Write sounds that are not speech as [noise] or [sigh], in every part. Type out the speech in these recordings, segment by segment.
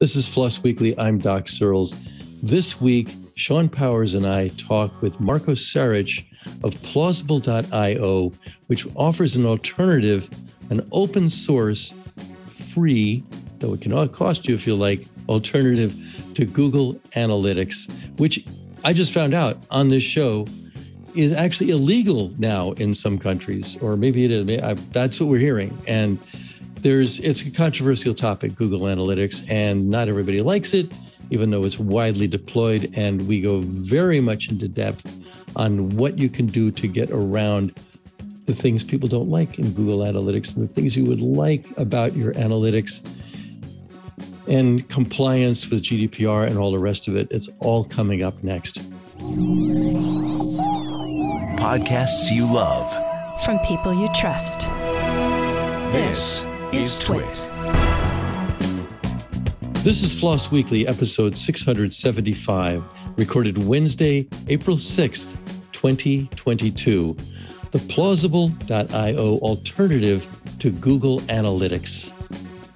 This is Floss Weekly. I'm Doc Searls. This week, Shawn Powers and I talk with Marko Saric of plausible.io, which offers an alternative, an open source, free, though it can cost you if you like, alternative to Google Analytics, which I just found out on this show is actually illegal now in some countries, or maybe it is. That's what we're hearing. And there's it's a controversial topic, Google Analytics, and not everybody likes it, even though it's widely deployed. And we go very much into depth on what you can do to get around the things people don't like in Google Analytics and the things you would like about your analytics and compliance with GDPR and all the rest of it. It's all coming up next. Podcasts you love from people you trust. This is Twit. This is Floss Weekly, episode 675, recorded Wednesday, April 6th, 2022. The plausible.io alternative to Google Analytics.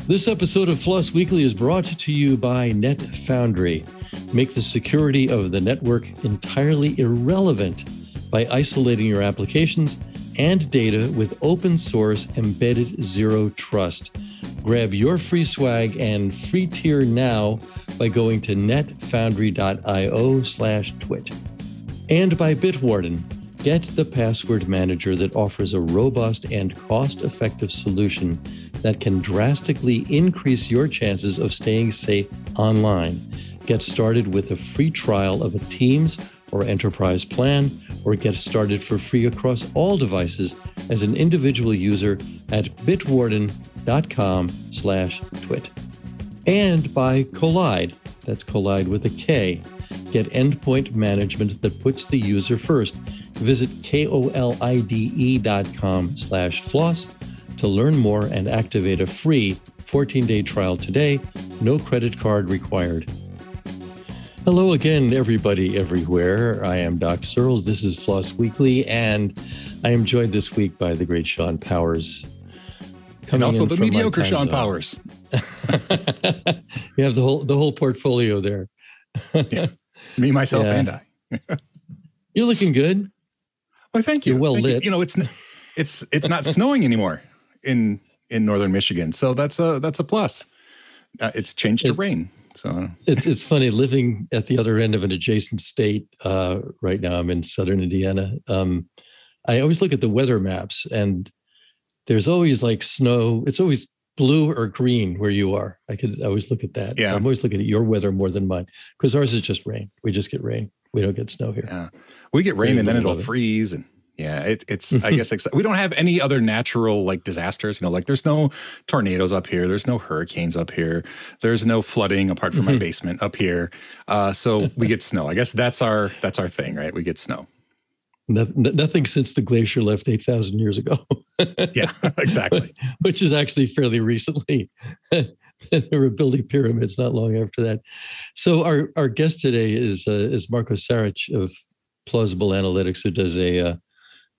This episode of Floss Weekly is brought to you by NetFoundry. Make the security of the network entirely irrelevant by isolating your applications and data with open source embedded zero trust. Grab your free swag and free tier now by going to netfoundry.io slash twit. And by Bitwarden. Get the password manager that offers a robust and cost effective solution that can drastically increase your chances of staying safe online. Get started with a free trial of a Teams or enterprise plan, or get started for free across all devices as an individual user at bitwarden.com slash twit. And by Kolide, that's Collide with a K. Get endpoint management that puts the user first. Visit kolide.com slash floss to learn more and activate a free 14-day trial today. No credit card required. Hello again, everybody everywhere. I am Doc Searls. This is Floss Weekly, and I am joined this week by the great Shawn Powers. And also the mediocre Sean zone. Powers. [laughs] you have the whole the whole portfolio there. yeah. Me, myself, yeah. and I. [laughs] You're looking good. Well, thank you. You're well thank lit. You. you know, it's it's it's not snowing anymore in in northern Michigan, so that's a that's a plus. Uh, it's changed to rain. So it's it's funny living at the other end of an adjacent state. Uh, right now, I'm in southern Indiana. Um, I always look at the weather maps, and there's always like snow. It's always blue or green where you are. I could always look at that. Yeah, I'm always looking at your weather more than mine because ours is just rain. We just get rain. We don't get snow here. Yeah, we get rain, and then it'll freeze and yeah, it, it's I [laughs] guess we don't have any other natural like disasters. You know, like there's no tornadoes up here. There's no hurricanes up here. There's no flooding apart from my basement up here. Uh, so we get snow. I guess that's our that's our thing, right? We get snow. No, nothing since the glacier left eight thousand years ago. [laughs] yeah, [laughs] exactly. Which is actually fairly recently. they were building pyramids not long after that. So our our guest today is uh, is Marko Saric of Plausible Analytics, who does a uh,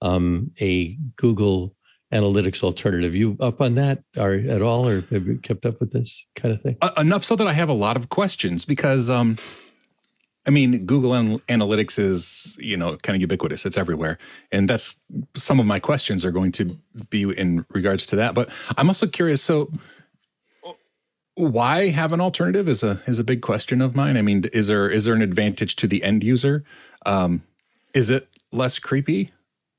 um, a Google Analytics alternative. You up on that or at all, or have you kept up with this kind of thing? Uh, enough so that I have a lot of questions because, um, I mean, Google An- Analytics is you know kind of ubiquitous; it's everywhere, and that's some of my questions are going to be in regards to that. But I'm also curious. So, why have an alternative is a is a big question of mine. I mean, is there is there an advantage to the end user? Um, is it less creepy?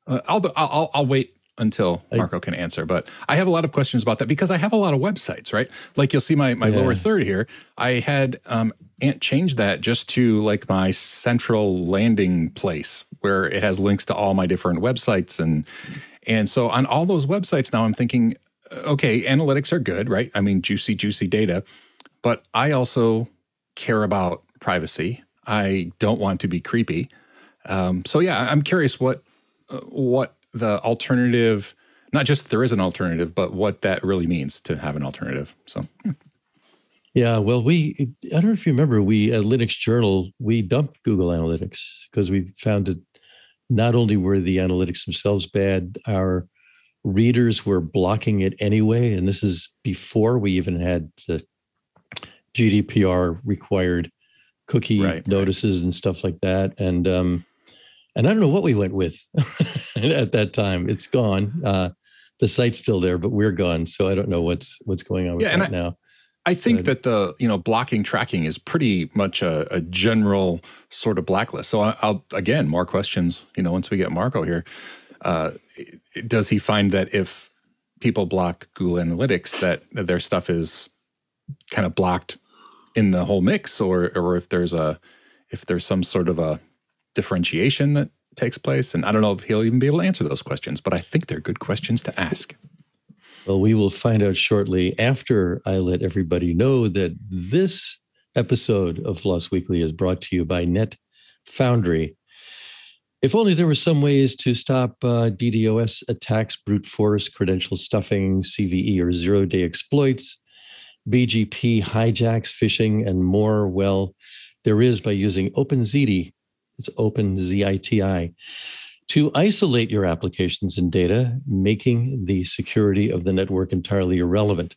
Uh, I'll, I'll I'll wait until Marko can answer, but I have a lot of questions about that because I have a lot of websites, right? Like you'll see my my yeah. lower third here. I had um, Ant change that just to like my central landing place where it has links to all my different websites and and so on all those websites now I'm thinking, okay, analytics are good, right? I mean, juicy juicy data, but I also care about privacy. I don't want to be creepy. Um, so yeah, I'm curious what what the alternative, not just that there is an alternative, but what that really means to have an alternative. So, yeah. yeah well, we, I don't know if you remember, we at Linux Journal, we dumped Google Analytics because we found that not only were the analytics themselves bad, our readers were blocking it anyway. And this is before we even had the GDPR required cookie Right, notices and stuff like that. And um, and I don't know what we went with [laughs] at that time. It's gone. Uh, the site's still there, but we're gone. So I don't know what's what's going on with Yeah, and that now. I think Good. that the you know blocking tracking is pretty much a, a general sort of blacklist. So I, I'll again more questions. You know, once we get Marko here, uh, does he find that if people block Google Analytics, that their stuff is kind of blocked in the whole mix, or or if there's a if there's some sort of a differentiation that takes place? And I don't know if he'll even be able to answer those questions, but I think they're good questions to ask. Well, we will find out shortly after I let everybody know that this episode of Floss Weekly is brought to you by Net Foundry. If only there were some ways to stop uh, DDoS attacks, brute force, credential stuffing, CVE, or zero day exploits, BGP hijacks, phishing, and more. Well, there is by using OpenZiti. It's open ZITI. to isolate your applications and data, making the security of the network entirely irrelevant.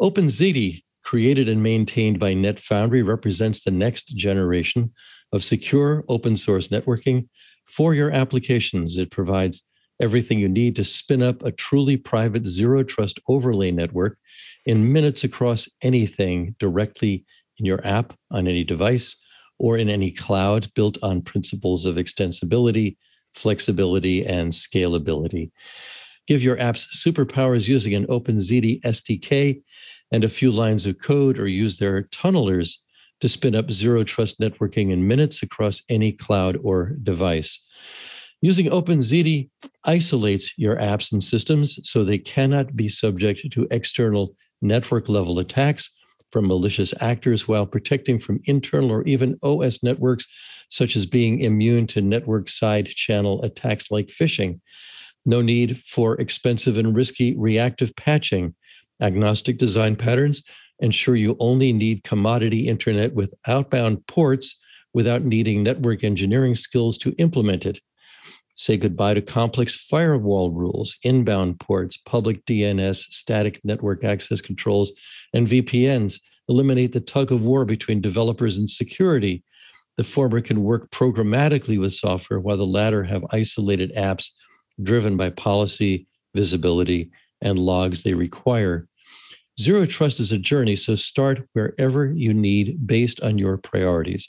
OpenZiti, created and maintained by NetFoundry, represents the next generation of secure open source networking for your applications. It provides everything you need to spin up a truly private zero trust overlay network in minutes across anything directly in your app on any device or in any cloud built on principles of extensibility, flexibility, and scalability. Give your apps superpowers using an OpenZiti SDK and a few lines of code, or use their tunnelers to spin up zero trust networking in minutes across any cloud or device. Using OpenZiti isolates your apps and systems so they cannot be subject to external network level attacks from malicious actors while protecting from internal or even OS networks, such as being immune to network side channel attacks like phishing. No need for expensive and risky reactive patching. Agnostic design patterns ensure you only need commodity internet with outbound ports without needing network engineering skills to implement it. Say goodbye to complex firewall rules, inbound ports, public DNS, static network access controls, and VPNs. Eliminate the tug of war between developers and security. The former can work programmatically with software, while the latter have isolated apps driven by policy, visibility, and logs they require. Zero trust is a journey, so start wherever you need based on your priorities.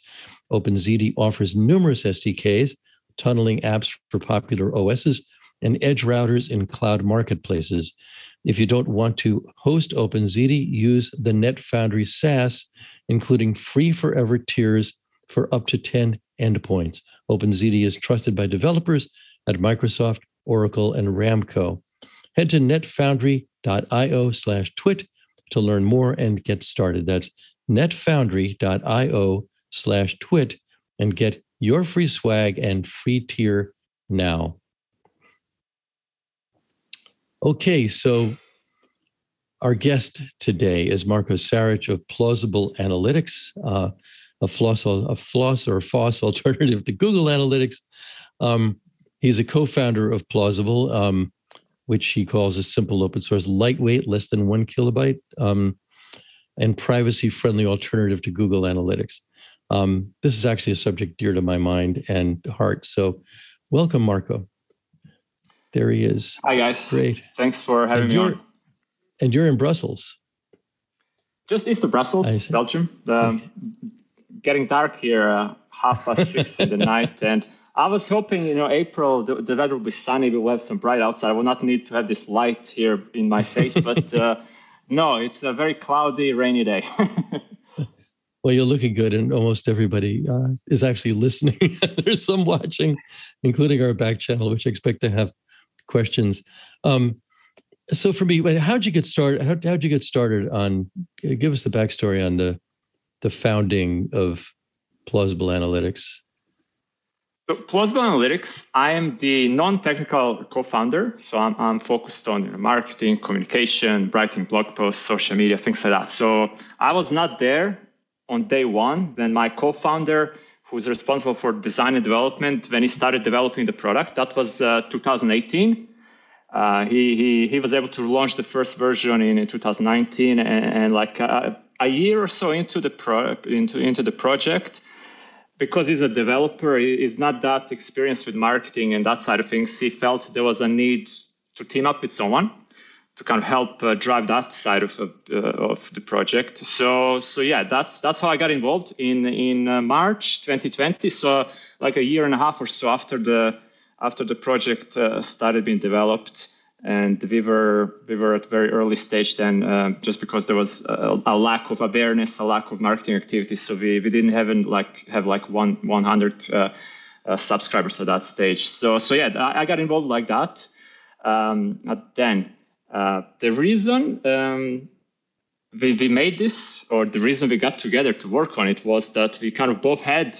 OpenZiti offers numerous SDKs, tunneling apps for popular OSs, and edge routers in cloud marketplaces. If you don't want to host OpenZiti, use the NetFoundry SaaS, including free forever tiers for up to 10 endpoints. OpenZiti is trusted by developers at Microsoft, Oracle, and Ramco. Head to netfoundry.io slash twit to learn more and get started. That's netfoundry.io slash twit and get your free swag and free tier now. Okay, so our guest today is Marko Saric of Plausible Analytics, uh, a floss, a floss or a FOSS [laughs] alternative to Google Analytics. Um, he's a co-founder of Plausible, um, which he calls a simple open source, lightweight, less than one kilobyte, um, and privacy-friendly alternative to Google Analytics. Um, this is actually a subject dear to my mind and heart. So, welcome, Marko. There he is. Hi guys. Great. Thanks for having And me on. and you're in Brussels. Just east of Brussels. Belgium. Um, getting dark here, uh, half past six in the night, [laughs] and I was hoping, you know, April the, the weather will be sunny. We'll have some bright outside. I will not need to have this light here in my face, but [laughs] uh, no, it's a very cloudy, rainy day. [laughs] Well, you're looking good, and almost everybody uh, is actually [laughs] listening. There's some watching, including our back channel, which I expect to have questions. Um, so, for me, how'd you get started? How, how'd you get started on? Give us the backstory on the the founding of Plausible Analytics. So Plausible Analytics, I am the non-technical co-founder. So I'm, I'm focused on you know, marketing, communication, writing blog posts, social media, things like that. So I was not there on day one then my co-founder, who's responsible for design and development, when he started developing the product, that was uh, 2018. Uh, he, he he was able to launch the first version in 2019, and, and like uh, a year or so into the pro into into the project, because he's a developer, he's not that experienced with marketing and that side of things. He felt there was a need to team up with someone to kind of help uh, drive that side of, uh, of the project. So so yeah, that's that's how I got involved in in uh, March 2020. So like a year and a half or so after the after the project uh, started being developed, and we were we were at very early stage then, uh, just because there was a, a, lack of awareness, a lack of marketing activities. So we, we didn't have like have like one 100 uh, subscribers at that stage. So so yeah, I, I got involved like that. Um, then uh, the reason um, we, we made this, or the reason we got together to work on it, was that we kind of both had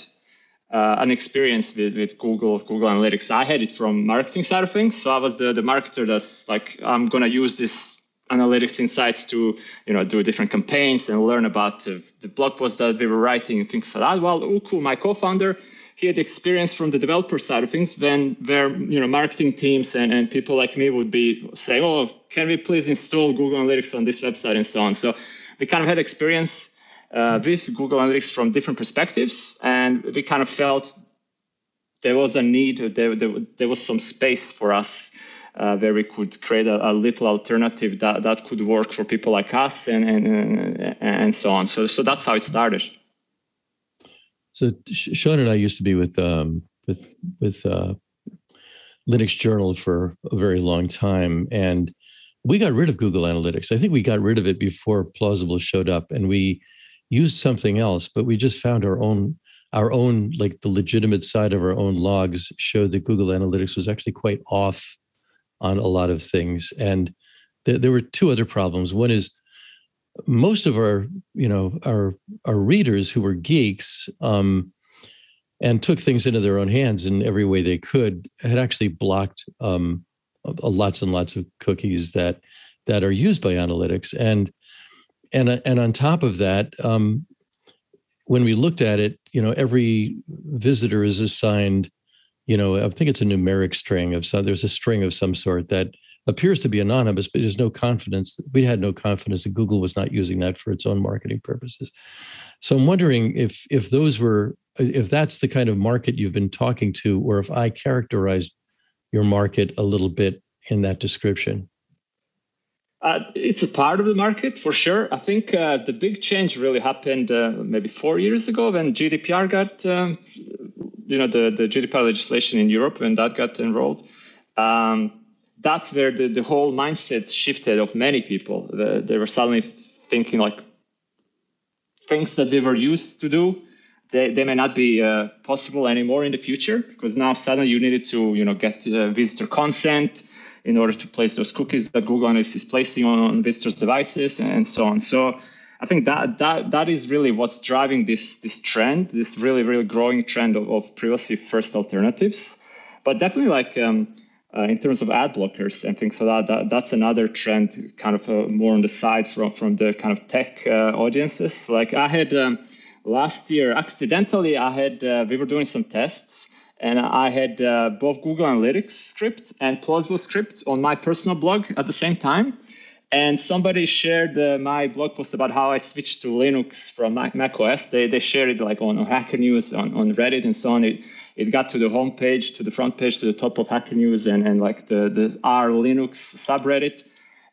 uh, an experience with, with Google, Google Analytics. I had it from marketing side of things, so I was the, the marketer that's like, I'm gonna use this analytics insights to you know do different campaigns and learn about the, the blog posts that we were writing and things like that. While Uku, my co-founder, he had experience from the developer side of things when where you know marketing teams and, and people like me would be saying oh can we please install google analytics on this website and so on? So we kind of had experience uh, with google analytics from different perspectives and we kind of felt there was a need there, there, there was some space for us uh, where we could create a, a, little alternative that, that could work for people like us and, and, and so on. So, so that's how it started so Shawn and I used to be with um, with with uh, Linux Journal for a very long time, and we got rid of Google Analytics. I think we got rid of it before Plausible showed up, and we used something else. But we just found our own our own like the legitimate side of our own logs showed that Google Analytics was actually quite off on a lot of things, and th- there were two other problems. One is most of our you know our our readers who were geeks um, and took things into their own hands in every way they could had actually blocked um, lots and lots of cookies that that are used by analytics. And and and on top of that um, when we looked at it you know every visitor is assigned you know i think it's a numeric string of some there's a string of some sort that appears to be anonymous, but there's no confidence. We had no confidence that Google was not using that for its own marketing purposes. So I'm wondering if if those were if that's the kind of market you've been talking to, or if I characterized your market a little bit in that description. Uh, it's a part of the market for sure. I think uh, the big change really happened uh, maybe four years ago when GDPR got, um, you know, the, the GDPR legislation in Europe when that got enrolled. Um, that's where the, the whole mindset shifted of many people. The, they were suddenly thinking like things that they were used to do, they, they may not be uh, possible anymore in the future because now suddenly you needed to you know get uh, visitor consent in order to place those cookies that Google Analytics is placing on, on visitors' devices and so on. So I think that that that is really what's driving this this trend, this really really growing trend of, of privacy first alternatives. But definitely like um, uh, in terms of ad blockers and things like that, that that's another trend kind of uh, more on the side from, from the kind of tech uh, audiences. Like I had um, last year, accidentally, I had, uh, we were doing some tests and I had uh, both Google Analytics script and Plausible script on my personal blog at the same time. And somebody shared uh, my blog post about how I switched to Linux from Mac, Mac OS. They, they shared it like on, on Hacker News, on, on Reddit, and so on. It, it got to the home page, to the front page, to the top of Hacker News and, and like the, the R Linux subreddit.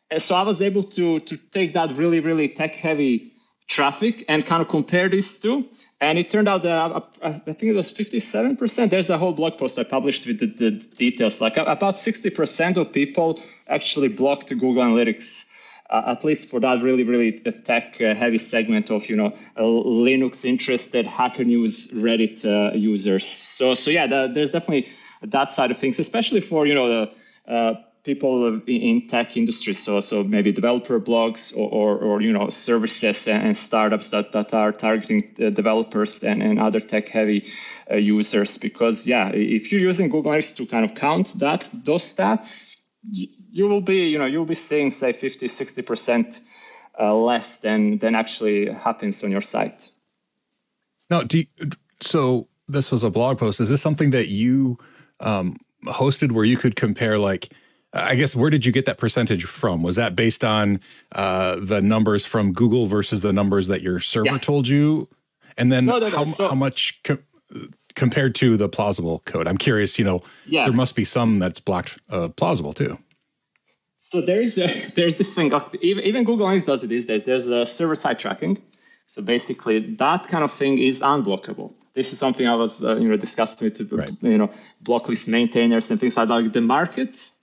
And so I was able to, to take that really, really tech heavy traffic and kind of compare these two. And it turned out that I think it was 57%. There's a whole blog post I published with the, the details. Like about 60% of people actually blocked Google Analytics uh, at least for that really, really tech uh, heavy segment of, you know, uh, Linux interested Hacker News Reddit uh, users. So, so yeah, the, there's definitely that side of things, especially for, you know, the uh, people in tech industry. So, so maybe developer blogs or, or, or you know, services and startups that, that are targeting developers and, and other tech heavy users. Because yeah, if you're using Google Analytics to kind of count that, those stats, you will be, you know, you'll be seeing say 50, 60% uh, less than than actually happens on your site. No, do you, so this was a blog post. Is this something that you um, hosted where you could compare like I guess where did you get that percentage from? Was that based on uh, the numbers from Google versus the numbers that your server yeah. told you? And then no, no, no. how, so, how much compared to the plausible code? I'm curious. You know, yeah. there must be some that's blocked uh, plausible too. So there is a, [laughs] there's this thing. Even, even Google Analytics does it these days. There's a server side tracking. So basically, that kind of thing is unblockable. This is something I was uh, you know discussing with right. you know block list maintainers and things like that. Like the markets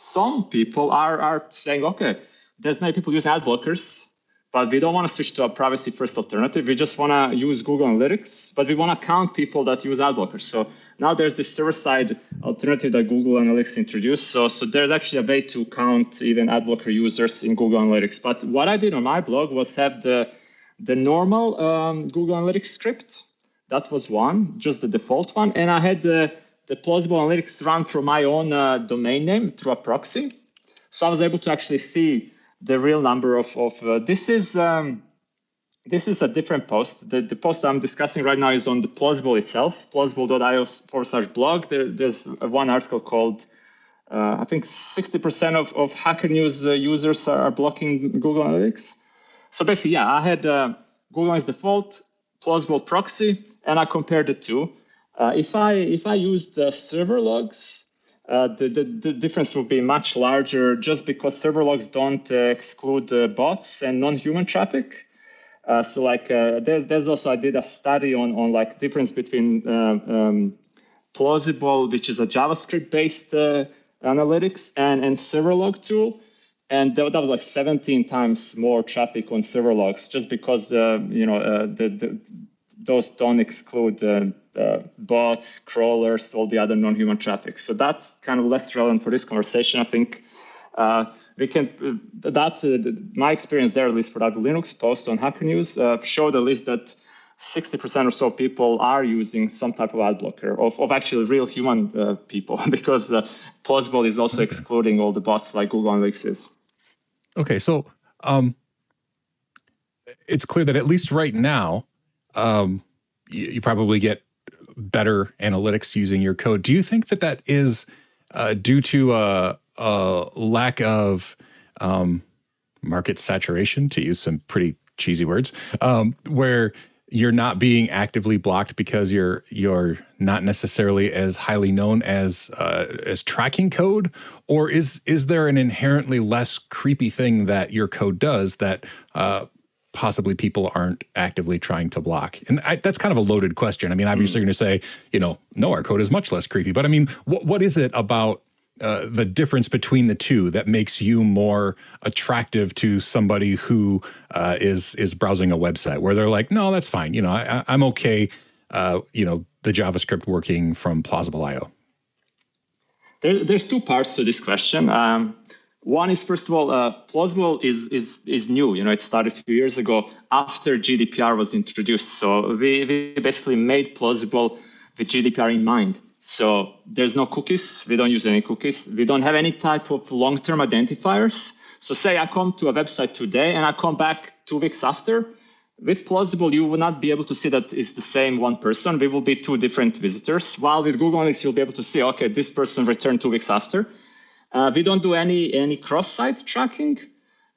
some people are, are saying, okay, there's many people using ad blockers, but we don't want to switch to a privacy first alternative. We just want to use Google Analytics, but we want to count people that use ad blockers. So now there's this server side alternative that Google Analytics introduced. So, so there's actually a way to count even ad blocker users in Google Analytics. But what I did on my blog was have the, the normal um, Google Analytics script. That was one, just the default one. And I had the the plausible analytics run from my own uh, domain name through a proxy. So I was able to actually see the real number of, of uh, this is um, this is a different post. The, the post I'm discussing right now is on the plausible itself, plausible.io forward slash blog. There, there's one article called uh, I think 60% of, of Hacker News uh, users are blocking Google Analytics. So basically, yeah, I had uh, Google as default, plausible proxy, and I compared the two. Uh, if I if I use the server logs, uh, the, the, the difference will be much larger just because server logs don't uh, exclude uh, bots and non-human traffic. Uh, so like uh, there's, there's also I did a study on on like difference between um, plausible, which is a JavaScript based analytics, and and server log tool. And that, was like 17 times more traffic on server logs, just because you know the those don't exclude uh, uh, bots, crawlers, all the other non-human traffic. So that's kind of less relevant for this conversation. I think uh, we can uh, that uh, my experience there, at least for that Linux post on Hacker News, uh, showed at least that 60% or so people are using some type of ad blocker of, of actually real human people [laughs] because Plausible is also okay. excluding all the bots like Google Analytics is. Okay, so um, it's clear that at least right now, um, you, you, probably get better analytics using your code. Do you think that that is uh, due to a, a lack of um, market saturation, to use some pretty cheesy words, um, where you're not being actively blocked because you're you're not necessarily as highly known as uh, as tracking code, or is is there an inherently less creepy thing that your code does that uh, possibly people aren't actively trying to block? And I, that's kind of a loaded question. I mean, obviously, mm. you're going to say, you know, no, our code is much less creepy. But I mean, what, what is it about uh, the difference between the two that makes you more attractive to somebody who uh, is is browsing a website where they're like, no, that's fine. You know, I, am okay. Uh, you know, the JavaScript working from Plausible IO. There, there's two parts to this question. Um, one is first of all, uh, plausible is is is new. You know, it started a few years ago after GDPR was introduced. So we, we basically made plausible with GDPR in mind. So there's no cookies. We don't use any cookies. We don't have any type of long-term identifiers. So say I come to a website today and I come back two weeks after. With plausible, you will not be able to see that it's the same one person. We will be two different visitors. While with Google Analytics, you'll be able to see, okay, this person returned two weeks after. Uh, we don't do any any cross-site tracking.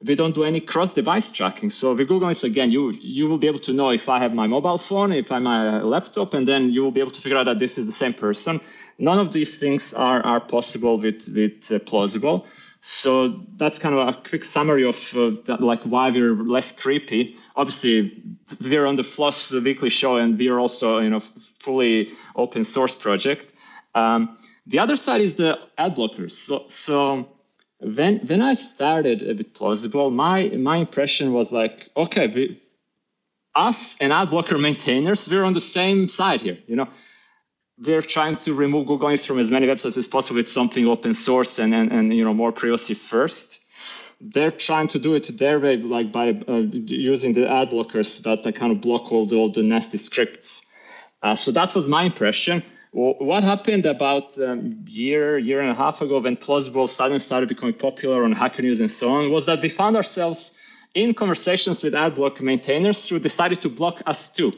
We don't do any cross-device tracking. So with Google Analytics, again, you you will be able to know if I have my mobile phone, if I'm a laptop, and then you will be able to figure out that this is the same person. None of these things are are possible with with uh, plausible. So that's kind of a quick summary of uh, that, like why we're less creepy. Obviously, we're on the Floss Weekly show, and we're also you know fully open source project. Um, the other side is the ad blockers. So, so when when I started a bit plausible, my my impression was like, okay, we, us and ad blocker maintainers, we're on the same side here. You know, we're trying to remove Google Analytics from as many websites as possible with something open source and and, and you know more privacy first. They're trying to do it their way, like by uh, using the ad blockers that, that kind of block all the, all the nasty scripts. Uh, so that was my impression what happened about a um, year, year and a half ago when Plausible suddenly started becoming popular on Hacker News and so on was that we found ourselves in conversations with ad block maintainers who decided to block us too.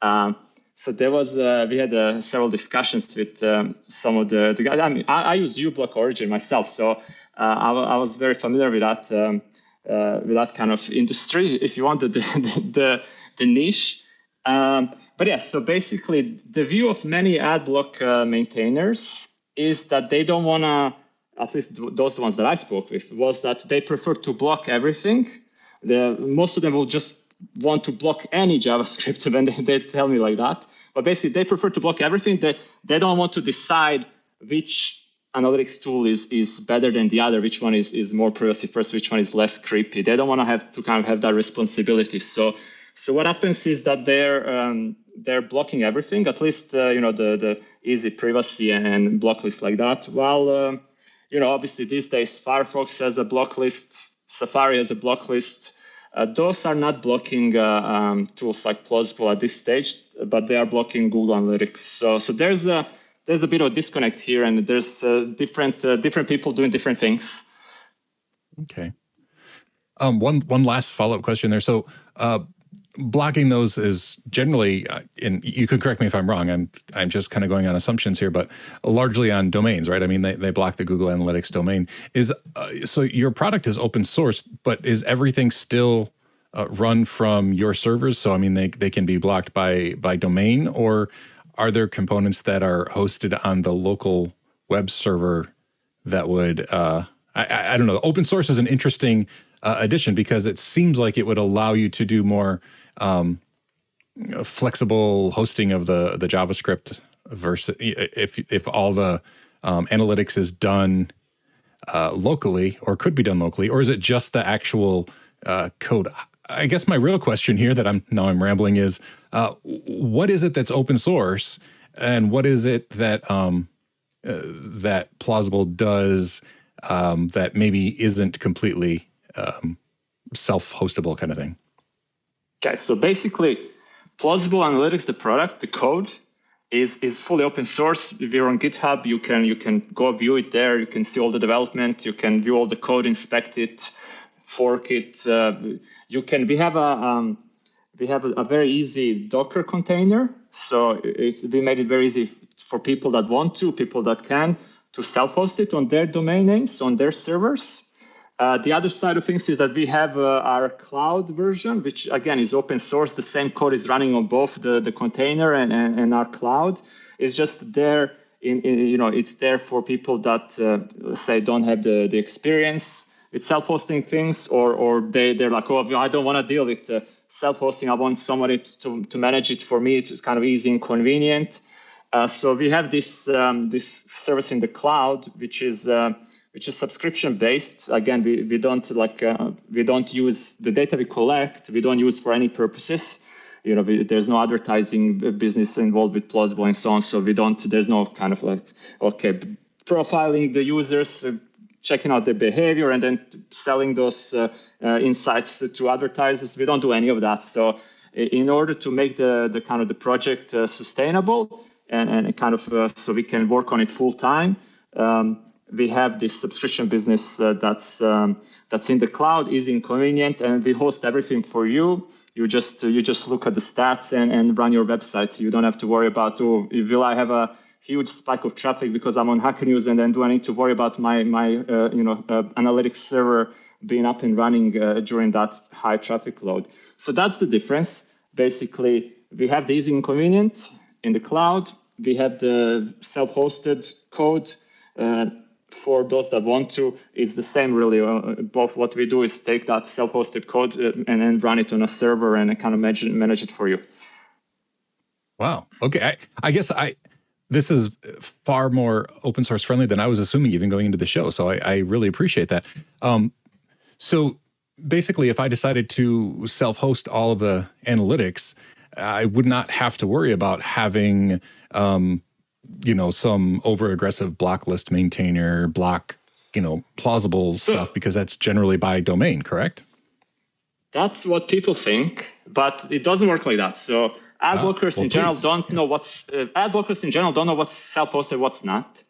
Um, so there was uh, we had uh, several discussions with um, some of the, the guys. I mean, I, I use uBlock Origin myself, so uh, I, was very familiar with that um, uh, with that kind of industry. If you want the [laughs] the, the, the niche, um, but yes. Yeah, so basically, the view of many ad block uh, maintainers is that they don't want to. At least those ones that I spoke with was that they prefer to block everything. The, most of them will just want to block any JavaScript [laughs] when they, they tell me like that. But basically, they prefer to block everything. They, they don't want to decide which analytics tool is, is better than the other, which one is, is more privacy first, which one is less creepy. They don't want to have to kind of have that responsibility. So so what happens is that they're um, they're blocking everything, at least uh, you know the the easy privacy and block list like that. While uh, you know obviously these days Firefox has a block list, Safari has a block list. Uh, those are not blocking uh, um, tools like Plausible at this stage, but they are blocking Google Analytics. So, so there's a there's a bit of disconnect here, and there's uh, different uh, different people doing different things. Okay. Um, one one last follow up question there. So, blocking those is generally, uh, and you could correct me if I'm wrong. I'm I'm just kind of going on assumptions here, but largely on domains, right? I mean, they, they block the Google Analytics domain. Is uh, so your product is open source, but is everything still uh, run from your servers? So I mean, they they can be blocked by by domain, or are there components that are hosted on the local web server that would? Uh, I, I don't know. Open source is an interesting uh, addition because it seems like it would allow you to do more um, flexible hosting of the the JavaScript versus if if all the um, analytics is done uh, locally or could be done locally, or is it just the actual uh, code? I guess my real question here that I'm now I'm rambling is uh, what is it that's open source and what is it that um, uh, that plausible does um, that maybe isn't completely um, self-hostable kind of thing? Okay, so basically, Plausible Analytics, the product, the code, is is fully open source. You're on GitHub, you can you can go view it there. You can see all the development. You can view all the code, inspect it, fork it. Uh, you can. We have a um, we have a, a, very easy Docker container. So we made it very easy for people that want to, people that can, to self-host it on their domain names on their servers. Uh, the other side of things is that we have uh, our cloud version, which again is open source. The same code is running on both the, the container and, and, and our cloud. It's just there in, in, you know it's there for people that uh, say don't have the, the experience with self-hosting things or or they they're like oh I don't want to deal with uh, self-hosting I want somebody to, to manage it for me it's kind of easy and convenient uh, so we have this um, this service in the cloud which is uh, which is subscription based. Again, we, we don't like uh, we don't use the data we collect. We don't use for any purposes. You know, we, there's no advertising business involved with plausible and so on. So we don't. There's no kind of like okay, profiling the users, uh, checking out their behavior, and then selling those uh, uh insights to advertisers. We don't do any of that. So in order to make the the kind of the project uh, sustainable and, and kind of uh, so we can work on it full time. Um, we have this subscription business uh, that's um, that's in the cloud, is inconvenient, and we host everything for you. You just uh, you just look at the stats and, and run your website. You don't have to worry about oh, will I have a huge spike of traffic because I'm on Hacker News, and then do I need to worry about my my uh, you know uh, analytics server being up and running uh, during that high traffic load? So that's the difference. Basically, we have the easy inconvenient in the cloud. We have the self-hosted code. For those that want to, it's the same really. Uh, both what we do is take that self-hosted code uh, and then run it on a server and kind of manage, manage it for you. Wow. Okay. I, I guess I this is far more open source friendly than I was assuming even going into the show. So I, I really appreciate that. Um, so basically, if I decided to self-host all of the analytics, I would not have to worry about having um, you know, some over aggressive block list maintainer, block, you know, plausible stuff because that's generally by domain, correct? That's what people think, but it doesn't work like that. So ad ah, blockers well, in general please. don't yeah. know what's uh, ad blockers in general don't know what's self-hosted, what's not.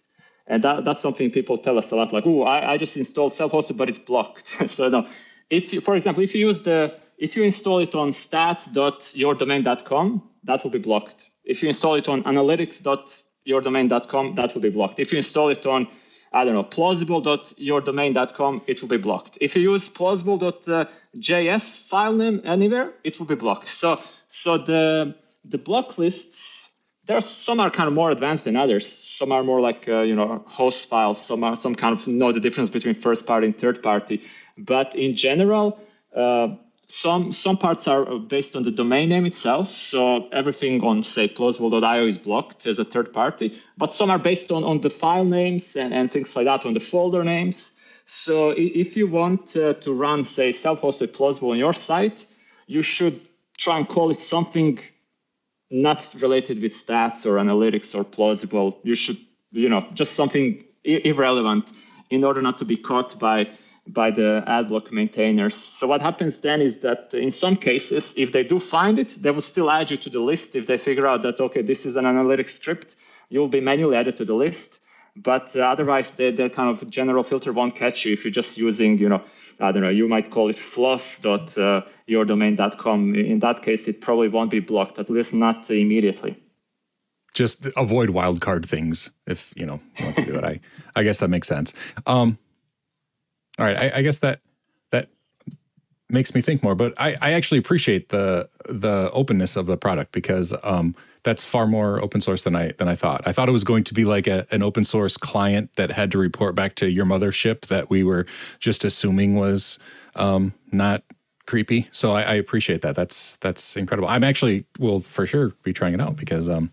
And that, that's something people tell us a lot, like, oh, I, I just installed self-hosted, but it's blocked. [laughs] so no, if you, for example, if you use the if you install it on stats.yourdomain.com, that will be blocked If you install it on analytics.yourdomain.com, that will be blocked. If you install it on I don't know, plausible.yourdomain.com, it will be blocked. If you use plausible.js file name anywhere, it will be blocked. So, so the the block lists, there are, some are kind of more advanced than others. Some are more like uh, you know host files. Some are some kind of know the difference between first party and third party. But in general, uh, some some parts are based on the domain name itself. So everything on say plausible.io is blocked as a third party, but some are based on, on the file names and, and things like that, on the folder names. So if you want uh, to run say self-hosted plausible on your site, you should try and call it something not related with stats or analytics or plausible. You should, you know, just something irrelevant in order not to be caught by by the adblock maintainers. So what happens then is that in some cases, if they do find it, they will still add you to the list. If they figure out that, okay, this is an analytics script, you'll be manually added to the list. But uh, otherwise, they, their kind of general filter won't catch you if you're just using, you know, I don't know, you might call it floss.yourdomain.com. In that case, it probably won't be blocked, at least not immediately. Just avoid wildcard things if, you know, want to do it. I, I guess that makes sense. Um, all right, I, I guess that that makes me think more. But I, I actually appreciate the the openness of the product because um, that's far more open source than I than I thought. I thought it was going to be like a, an open source client that had to report back to your mothership that we were just assuming was um, not creepy. So I, I, appreciate that. That's that's incredible. I'm actually will for sure be trying it out because um,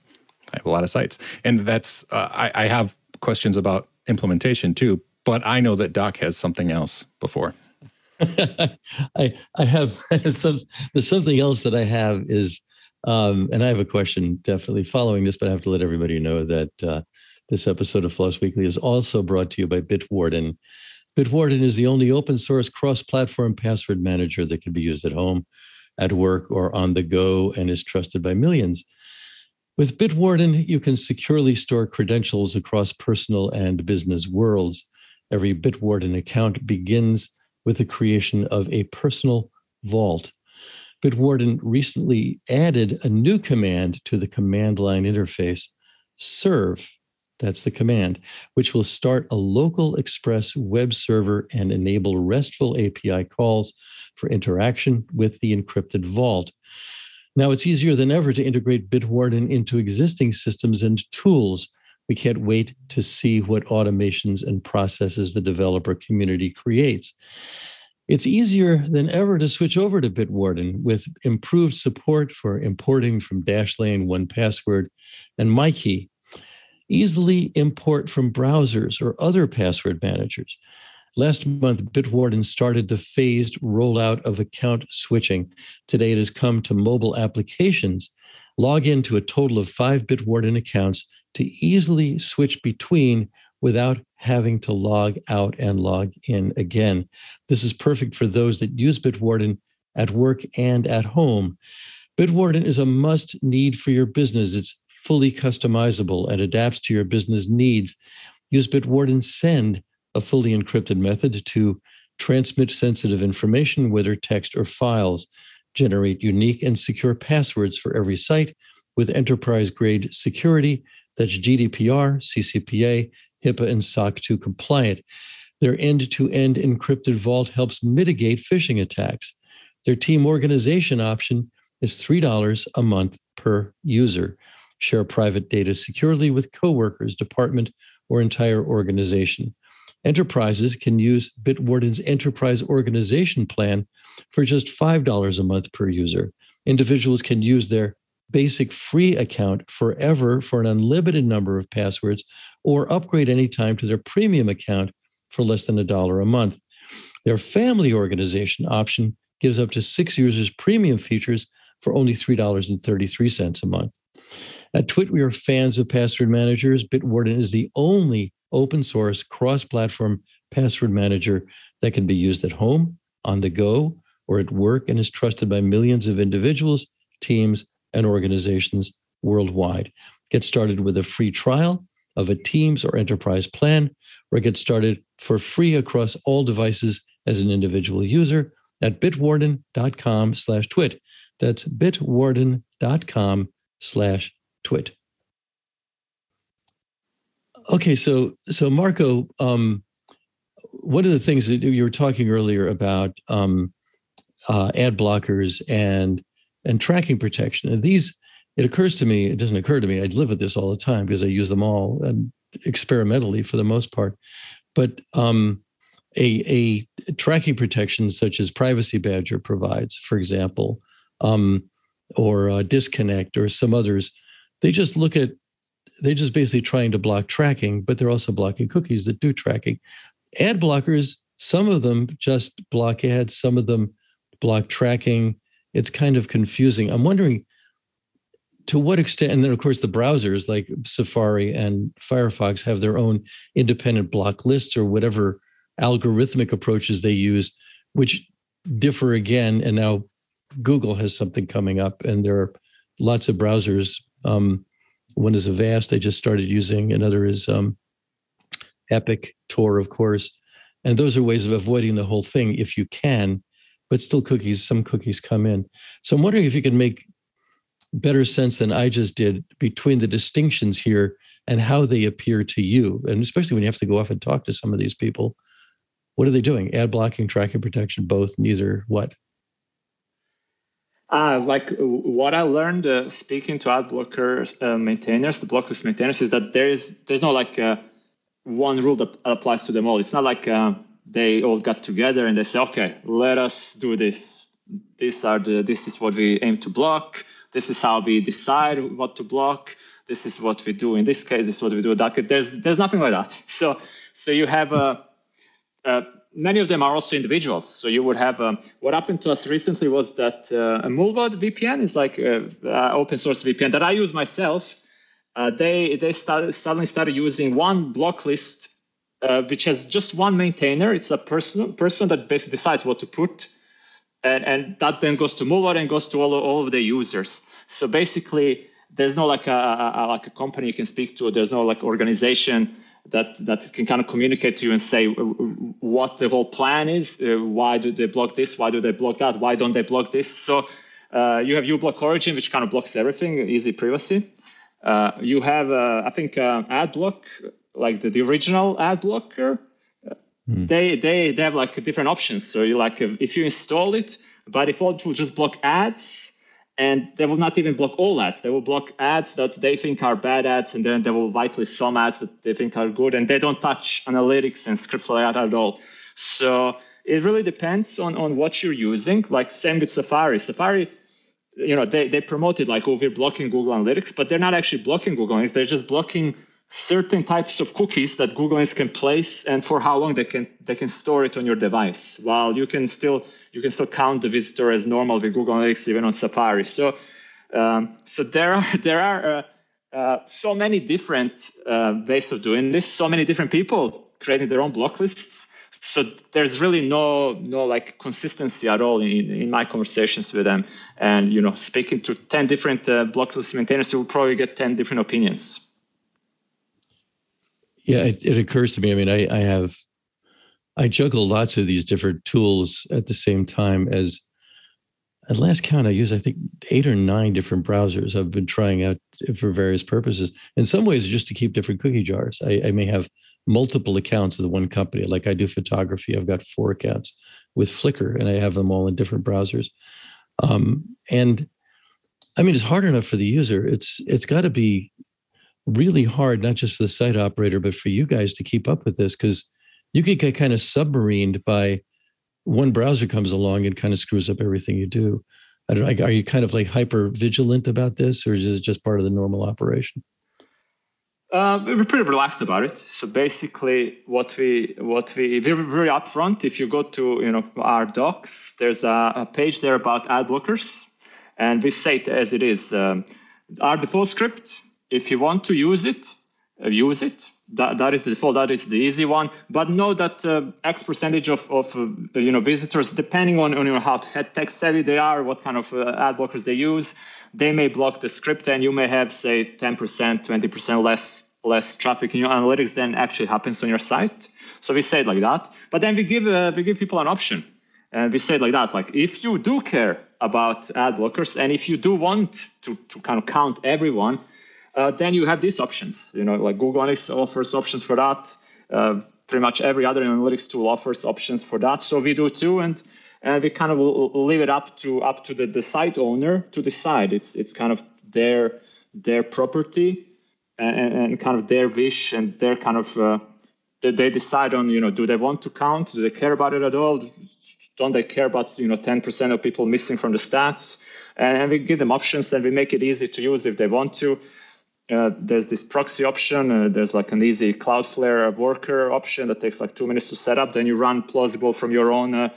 I have a lot of sites, and that's uh, I, I have questions about implementation too but I know that Doc has something else before. [laughs] I I have [laughs] some the something else that I have is um, and I have a question definitely following this, but I have to let everybody know that uh, this episode of Floss Weekly is also brought to you by Bitwarden. Bitwarden is the only open source cross platform password manager that can be used at home, at work, or on the go and is trusted by millions. With Bitwarden, you can securely store credentials across personal and business worlds. Every Bitwarden account begins with the creation of a personal vault. Bitwarden recently added a new command to the command line interface serve. That's the command, which will start a local express web server and enable RESTful API calls for interaction with the encrypted vault. Now, it's easier than ever to integrate Bitwarden into existing systems and tools. We can't wait to see what automations and processes the developer community creates. It's easier than ever to switch over to Bitwarden with improved support for importing from Dashlane, 1Password, and Myki. Easily import from browsers or other password managers. Last month, Bitwarden started the phased rollout of account switching. Today, it has come to mobile applications. Log in to a total of five Bitwarden accounts to easily switch between without having to log out and log in again. This is perfect for those that use Bitwarden at work and at home. Bitwarden is a must need for your business. It's fully customizable and adapts to your business needs. Use Bitwarden Send, a fully encrypted method to transmit sensitive information, whether text or files. Generate unique and secure passwords for every site with enterprise grade security that's GDPR, CCPA, HIPAA, and SOC 2 compliant. Their end to end encrypted vault helps mitigate phishing attacks. Their team organization option is $3 a month per user. Share private data securely with coworkers, department, or entire organization. Enterprises can use Bitwarden's enterprise organization plan for just $5 a month per user. Individuals can use their basic free account forever for an unlimited number of passwords or upgrade anytime to their premium account for less than a dollar a month. Their family organization option gives up to six users premium features for only $3.33 a month. At Twit, we are fans of password managers. Bitwarden is the only open source cross platform password manager that can be used at home, on the go, or at work and is trusted by millions of individuals, teams, and organizations worldwide. Get started with a free trial of a Teams or enterprise plan, or get started for free across all devices as an individual user at bitwarden.com slash twit. That's bitwarden.com slash Twit. Okay, so so Marko, um, one of the things that you were talking earlier about um, uh, ad blockers and and tracking protection, and these, it occurs to me, it doesn't occur to me, I live with this all the time because I use them all and experimentally for the most part, but um, a, a tracking protection such as Privacy Badger provides, for example, um, or uh, Disconnect or some others, they just look at they're just basically trying to block tracking, but they're also blocking cookies that do tracking. Ad blockers, some of them just block ads, some of them block tracking. It's kind of confusing. I'm wondering to what extent, and then of course the browsers like Safari and Firefox have their own independent block lists or whatever algorithmic approaches they use, which differ again. And now Google has something coming up, and there are lots of browsers. Um, one is Avast, I just started using. Another is um, Epic Tor, of course. And those are ways of avoiding the whole thing if you can, but still cookies, some cookies come in. So I'm wondering if you can make better sense than I just did between the distinctions here and how they appear to you. And especially when you have to go off and talk to some of these people what are they doing? Ad blocking, tracking protection, both, neither, what? Uh, like what I learned uh, speaking to ad blockers uh, maintainers, the blocklist maintainers, is that there is there's no like uh, one rule that applies to them all. It's not like uh, they all got together and they say, okay, let us do this. These are the this is what we aim to block. This is how we decide what to block. This is what we do in this case. This is what we do in that case. There's there's nothing like that. [laughs] So so you have a uh, many of them are also individuals. So you would have um, what happened to us recently was that uh, a Mullvad VPN is like an uh, open source VPN that I use myself. Uh, they they started suddenly started using one block list, uh, which has just one maintainer. It's a person person that basically decides what to put, and and that then goes to Mullvad and goes to all all of the users. So basically, there's no like a, a, a like a company you can speak to. There's no like organization that that can kind of communicate to you and say what the whole plan is. Uh, why do they block this? Why do they block that? Why don't they block this? So uh, you have uBlock Origin, which kind of blocks everything, easy privacy. Uh, you have, uh, I think, uh, AdBlock, like the, the original ad blocker. Mm. They they they have like different options. So you like if you install it, by default, it will just block ads and they will not even block all ads. They will block ads that they think are bad ads, and then they will whitelist some ads that they think are good, and they don't touch analytics and scripts like that at all. So it really depends on, on what you're using. Like same with Safari. Safari, you know, they, they promote it like, oh, we're blocking Google Analytics, but they're not actually blocking Google Analytics. They're just blocking certain types of cookies that Google Analytics can place and for how long they can they can store it on your device. While you can still you can still count the visitor as normal with Google Analytics even on Safari. So um, so there are [laughs] there are uh, uh, so many different uh, ways of doing this. So many different people creating their own block lists. So there's really no no like consistency at all in, in my conversations with them. And you know, speaking to ten different uh, block list maintainers, you will probably get ten different opinions. Yeah, it, it occurs to me. I mean, I, I have, I juggle lots of these different tools at the same time. As at last count, I use I think eight or nine different browsers. I've been trying out for various purposes. In some ways, just to keep different cookie jars. I, I may have multiple accounts of the one company. Like I do photography, I've got four accounts with Flickr, and I have them all in different browsers. Um, and I mean, it's hard enough for the user. It's it's got to be really hard, not just for the site operator, but for you guys to keep up with this because you could get kind of submarined by one browser comes along and kind of screws up everything you do. I don't know, are you kind of like hyper vigilant about this or is it just part of the normal operation? Uh, we're pretty relaxed about it. So basically, what we what we we're very upfront. If you go to you know our docs, there's a, a page there about ad blockers, and we say it as it is. Um, our default script if you want to use it, uh, use it. That, that is the default. That is the easy one. But know that uh, X percentage of, of uh, you know visitors, depending on, on you know, how tech savvy they are, what kind of uh, ad blockers they use, they may block the script, and you may have say 10%, 20% less less traffic in your analytics than actually happens on your site. So we say it like that. But then we give uh, we give people an option, and we say it like that. Like if you do care about ad blockers, and if you do want to to kind of count everyone uh, then you have these options. You know, like Google Analytics offers options for that. Uh, pretty much every other analytics tool offers options for that. So we do too, and and we kind of leave it up to up to the, the site owner to decide. It's it's kind of their their property and, and kind of their wish and their kind of uh, they decide on you know do they want to count? Do they care about it at all? Don't they care about you know 10% of people missing from the stats? And we give them options and we make it easy to use if they want to. Uh, there's this proxy option. Uh, there's like an easy Cloudflare worker option that takes like two minutes to set up. Then you run plausible from your own, uh,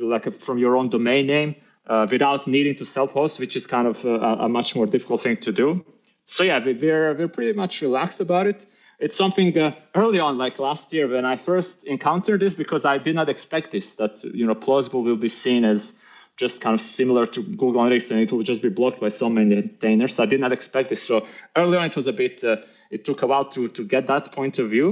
like a, from your own domain name, uh, without needing to self-host, which is kind of a, a, much more difficult thing to do. So yeah, we, we're we're pretty much relaxed about it. It's something uh, early on, like last year when I first encountered this, because I did not expect this that you know plausible will be seen as just kind of similar to Google Analytics, and it will just be blocked by so many maintainers. I did not expect this. So early on, it was a bit. Uh, it took a while to to get that point of view.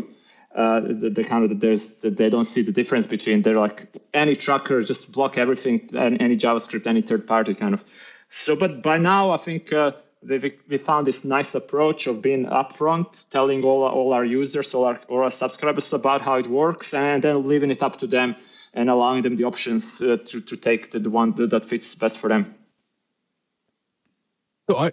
Uh, the, the, kind of there's they don't see the difference between they're like any tracker just block everything and any JavaScript any third party kind of. So but by now I think uh, we, we found this nice approach of being upfront, telling all all our users all our all our subscribers about how it works, and then leaving it up to them and allowing them the options uh, to, to take the, the one that fits best for them. So I,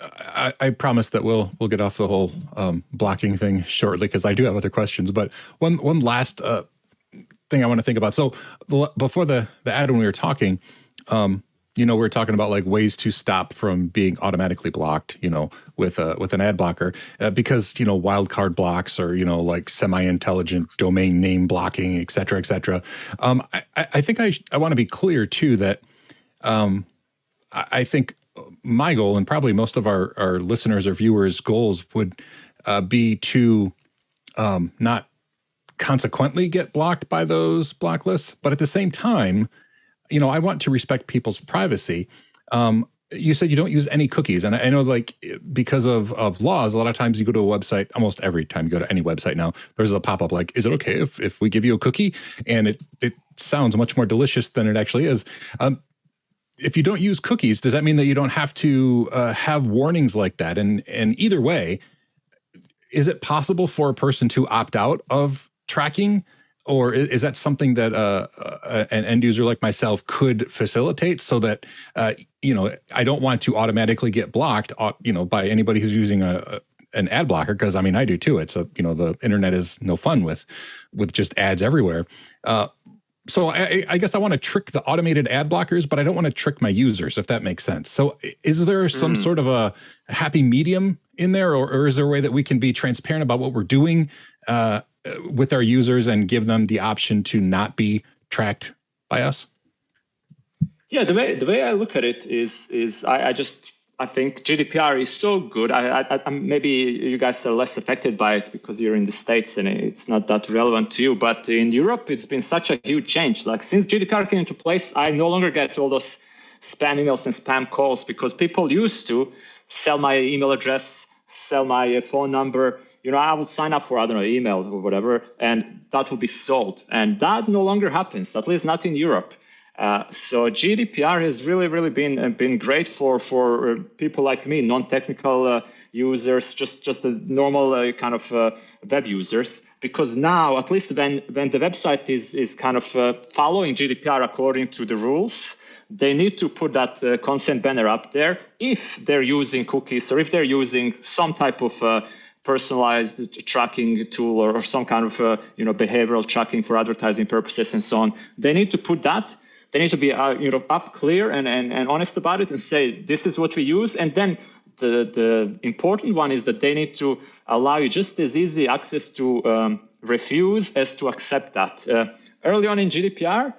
I, I promise that we'll we'll get off the whole um, blocking thing shortly because I do have other questions. But one one last uh, thing I want to think about. So before the the ad when we were talking, um, you know, we are talking about like ways to stop from being automatically blocked, you know, with a with an ad blocker, uh, because you know wildcard blocks or you know like semi-intelligent domain name blocking, et cetera, et cetera. Um, I, I think I I want to be clear too that um, I, I think my goal and probably most of our our listeners or viewers' goals would uh, be to um, not consequently get blocked by those block lists, but at the same time you know, I want to respect people's privacy. Um, you said you don't use any cookies, and I know like because of of laws, a lot of times you go to a website. Almost every time you go to any website now, there's a pop up like, "Is it okay if if we give you a cookie?" And it it sounds much more delicious than it actually is. Um, if you don't use cookies, does that mean that you don't have to uh, have warnings like that? And and either way, is it possible for a person to opt out of tracking or is, that something that uh, uh, an end user like myself could facilitate so that uh, you know I don't want to automatically get blocked you know by anybody who's using a, a an ad blocker because I mean I do too. It's a you know the internet is no fun with with just ads everywhere. Uh, so I, I, guess I want to trick the automated ad blockers, but I don't want to trick my users, if that makes sense. So is there some mm. sort of a happy medium in there, or, or, is there a way that we can be transparent about what we're doing uh, Uh, with our users and give them the option to not be tracked by us? Yeah, the way the way I look at it is is I, I just I think GDPR is so good. I, I, I, maybe you guys are less affected by it because you're in the states and it's not that relevant to you. But in Europe, it's been such a huge change. Like since GDPR came into place, I no longer get all those spam emails and spam calls because people used to sell my email address, sell my phone number, you know, I would sign up for, I don't know, email or whatever, and that would be sold. And that no longer happens, at least not in Europe. Uh, so GDPR has really, really been uh, been great for for uh, people like me, non-technical uh, users, just just the normal uh, kind of uh, web users. Because now, at least when when the website is is kind of following GDPR according to the rules, they need to put that consent banner up there if they're using cookies or if they're using some type of personalized tracking tool or, some kind of uh, you know behavioral tracking for advertising purposes and so on. They need to put that. They need to be uh, you know up clear and, and, and honest about it and say this is what we use. And then the the important one is that they need to allow you just as easy access to um, refuse as to accept that. Uh, early on in GDPR,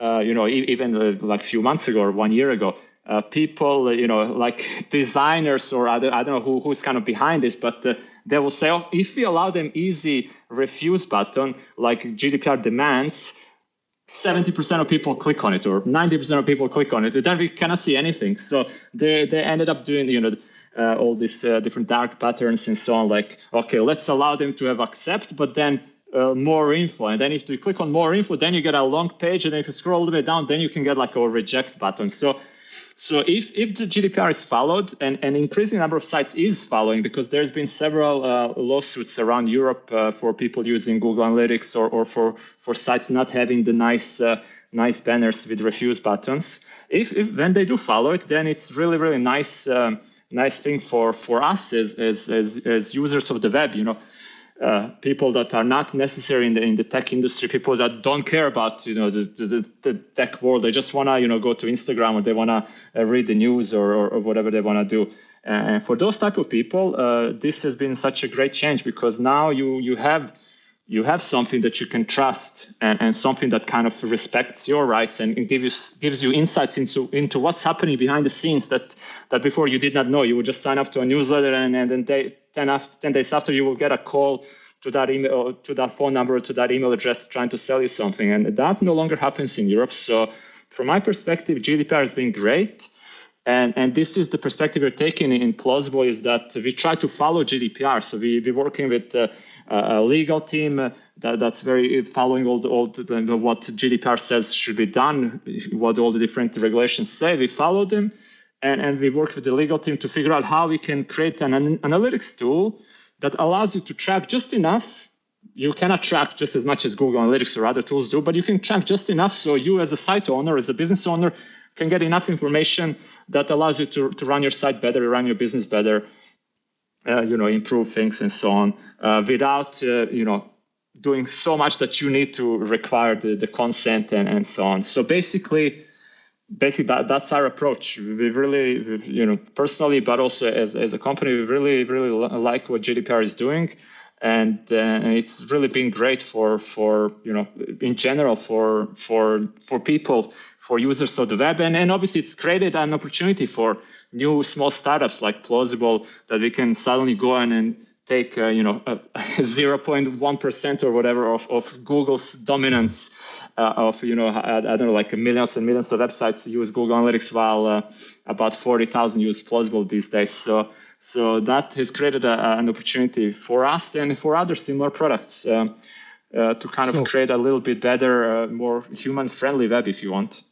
uh, you know even uh, like a few months ago or one year ago, uh, people, you know, like designers or other, I don't know who, who's kind of behind this, but uh, they will say, oh, if we allow them easy refuse button, like GDPR demands, 70% of people click on it or 90% of people click on it, then we cannot see anything. So they, they ended up doing, you know, uh, all these uh, different dark patterns and so on. Like, okay, let's allow them to have accept, but then uh, more info. And then if you click on more info, then you get a long page. And if you scroll all the way down, then you can get like a reject button. So So if, if the GDPR is followed, and an increasing number of sites is following, because there's been several uh, lawsuits around Europe uh, for people using Google Analytics or, or for, for sites not having the nice uh, nice banners with refuse buttons. If, if when they do follow it, then it's really really nice um, nice thing for for us as, as as as users of the web. You know, uh, people that are not necessary in the in the tech industry, people that don't care about you know the the, the tech world. They just wanna you know go to Instagram or they wanna uh, read the news or, or, or whatever they wanna do. And for those type of people, uh, this has been such a great change because now you you have you have something that you can trust and, and something that kind of respects your rights and, gives you gives you insights into into what's happening behind the scenes that that before you did not know. You would just sign up to a newsletter and, and then they, 10, after, 10 days after you will get a call to that email to that phone number to that email address trying to sell you something. And that no longer happens in europe. So from my perspective gdpr has been great. And and this is the perspective we're taking in plausible is that we try to follow gdpr so we, we're working with uh, a legal team uh, that, that's very following all the, all the, what gdpr says should be done what all the different regulations say. We follow them and, and we work with the legal team to figure out how we can create an, an analytics tool that allows you to track just enough. You cannot track just as much as Google Analytics or other tools do, but you can track just enough so you, as a site owner, as a business owner, can get enough information that allows you to, to run your site better, run your business better, uh, you know, improve things and so on, uh, without uh, you know doing so much that you need to require the, the consent and, and so on. So basically, basically that, that's our approach. We really you know personally but also as, as a company we really really like what gdpr is doing. And, uh, and it's really been great for for you know in general for for for people for users of the web. And, and obviously it's created an opportunity for new small startups like plausible that we can suddenly go in and take uh, you know 0.1% [laughs] or whatever of, of google's dominance uh, of you know I, I, don't know like millions and millions of websites use Google Analytics while uh, about forty thousand use Plausible these days. So so that has created a, an opportunity for us and for other similar products um, uh, to kind so, of create a little bit better, uh, more human friendly web if you want.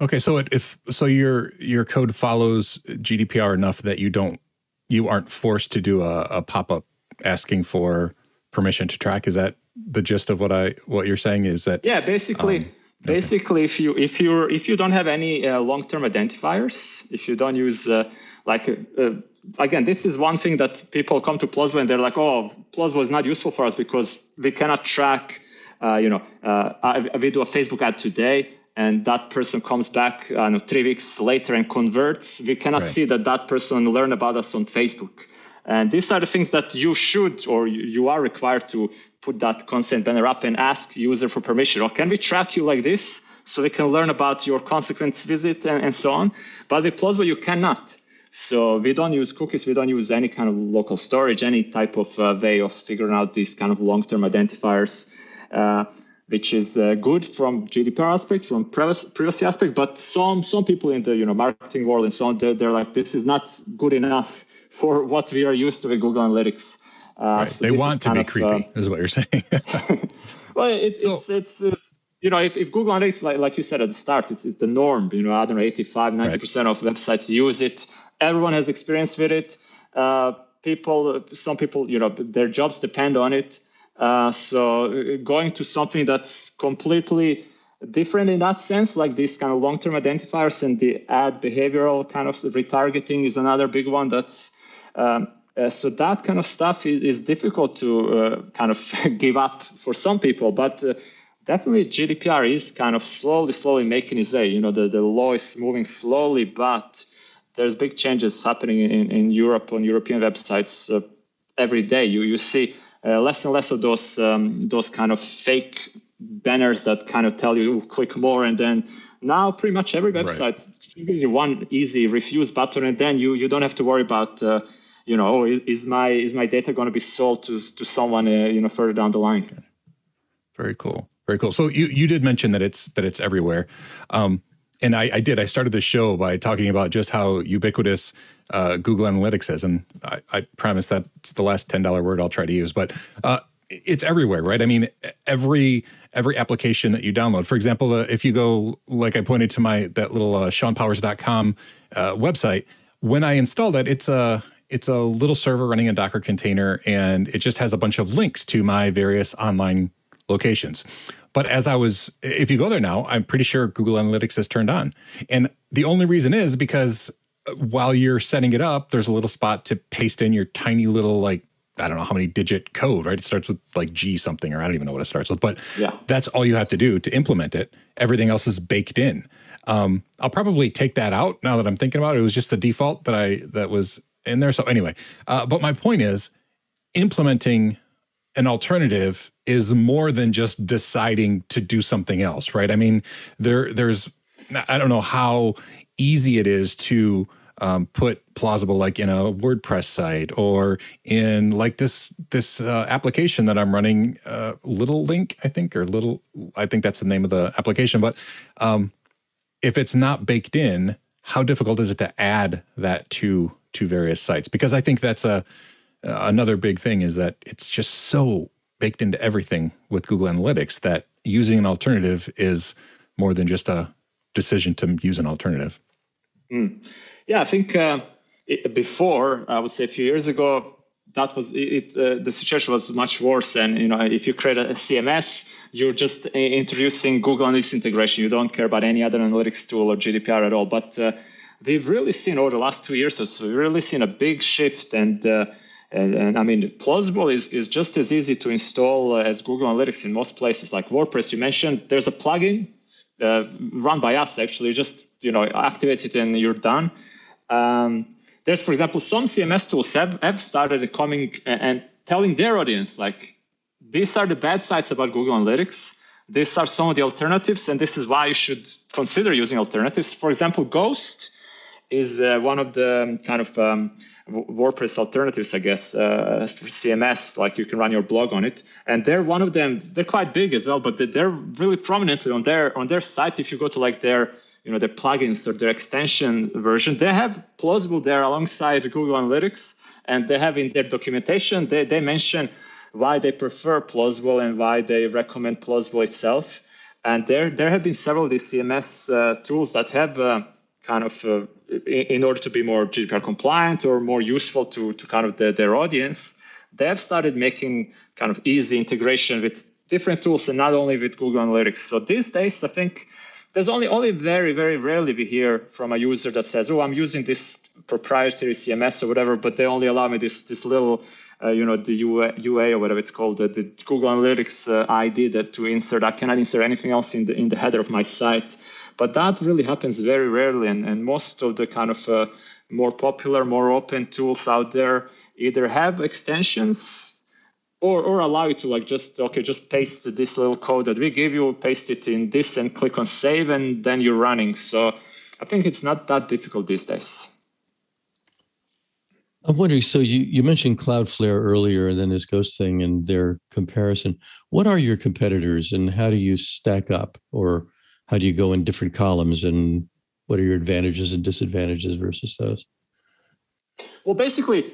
Okay, so if so, your your code follows GDPR enough that you don't you aren't forced to do a, a pop up asking for permission to track. Is that the gist of what I what you're saying is that yeah, basically. Um, okay. Basically, if you if you if you don't have any uh, long-term identifiers, if you don't use uh, like uh, again, this is one thing that people come to Plausible and they're like, oh, Plausible is not useful for us because we cannot track. Uh, you know, uh, we do a Facebook ad today, and that person comes back know, three weeks later and converts. We cannot right. see that that person learned about us on Facebook. And these are the things that you should or you are required to put that consent banner up and ask user for permission. Or can we track you like this so we can learn about your consequent visit and, and so on? But with Plausible, you cannot. So we don't use cookies. We don't use any kind of local storage, any type of uh, way of figuring out these kind of long-term identifiers, uh, which is uh, good from GDPR aspect, from privacy aspect. But some some people in the you know marketing world and so on, they're, they're like, this is not good enough for what we are used to with Google Analytics. Uh, right. So they want to be of, creepy, uh, is what you're saying. [laughs] [laughs] well, it, so, it's, it's, it's, you know, if, if Google Analytics, like, like you said at the start, it's, it's the norm. You know, I don't know, 85, 90% right. of websites use it. Everyone has experience with it. Uh, people, some people, you know, their jobs depend on it. Uh, so uh, going to something that's completely different in that sense, like these kind of long-term identifiers and the ad behavioral kind of retargeting is another big one that's um, uh, so that kind of stuff is, is difficult to uh, kind of [laughs] give up for some people, but uh, definitely GDPR is kind of slowly, slowly making its way. You know, the, the law is moving slowly, but there's big changes happening in, in Europe on European websites uh, every day. You you see uh, less and less of those um, those kind of fake banners that kind of tell you click more, and then now pretty much every website right. gives you one easy refuse button, and then you you don't have to worry about uh, you know, is my is my data going to be sold to to someone, uh, you know, further down the line? Okay. Very cool, very cool. So you you did mention that it's that it's everywhere, um, and I, I did. I started the show by talking about just how ubiquitous uh, Google Analytics is, and I, I promise that's the last ten dollar word I'll try to use. But uh, it's everywhere, right? I mean, every every application that you download. For example, uh, if you go, like I pointed to my that little uh, ShawnPowers.com uh, website, when I installed it, it's a it's a little server running a Docker container, and it just has a bunch of links to my various online locations. But as I was, if you go there now, I'm pretty sure Google Analytics is turned on, and the only reason is because while you're setting it up, there's a little spot to paste in your tiny little like I don't know how many digit code, right? It starts with like G something, or I don't even know what it starts with, but yeah. that's all you have to do to implement it. Everything else is baked in. Um, I'll probably take that out now that I'm thinking about it. It was just the default that I that was in there. So anyway, uh, but my point is, implementing an alternative is more than just deciding to do something else, right? I mean, there there's I don't know how easy it is to um, put plausible like in a WordPress site or in like this this uh, application that I'm running, uh, Little Link, I think, or Little, I think that's the name of the application. But um, if it's not baked in, how difficult is it to add that to to various sites? Because I think that's a uh, another big thing is that it's just so baked into everything with Google Analytics that using an alternative is more than just a decision to use an alternative. Mm. Yeah, I think uh, it, before I would say a few years ago, that was it. Uh, the situation was much worse. And you know, if you create a, CMS, you're just introducing Google Analytics integration. You don't care about any other analytics tool or GDPR at all. But uh, we've really seen over the last two years or so, we've really seen a big shift. And uh, and, and, I mean, plausible is, is just as easy to install uh, as Google Analytics in most places. Like WordPress, you mentioned, there's a plugin uh, run by us actually. Just you know, activate it and you're done. Um, there's, for example, some CMS tools have, have started coming and telling their audience, like, these are the bad sides about Google Analytics. These are some of the alternatives, and this is why you should consider using alternatives. For example, Ghost is uh, one of the um, kind of um, WordPress alternatives, I guess, uh, for CMS. Like you can run your blog on it, and they're one of them. They're quite big as well, but they're really prominently on their on their site. If you go to like their you know, their plugins or their extension version, they have plausible there alongside Google Analytics, and they have in their documentation they, they mention why they prefer plausible and why they recommend plausible itself. And there there have been several of these CMS uh, tools that have uh, kind of uh, in, order to be more GDPR compliant or more useful to to kind of the, their audience, they have started making kind of easy integration with different tools and not only with Google Analytics. So these days, I think there's only only very very rarely we hear from a user that says, "Oh, I'm using this proprietary CMS or whatever," but they only allow me this this little, uh, you know, the UA, UA, or whatever it's called, the, the Google Analytics uh, ID that to insert. I cannot insert anything else in the in the header of my site, but that really happens very rarely, and and most of the kind of uh, more popular, more open tools out there either have extensions or or allow you to like just okay just paste this little code that we give you paste it in this and click on save and then you're running. So i think it's not that difficult these days. I'm wondering so you, you mentioned cloudflare earlier and then this ghost thing and their comparison. What are your competitors and how do you stack up or how do you go in different columns and what are your advantages and disadvantages versus those well basically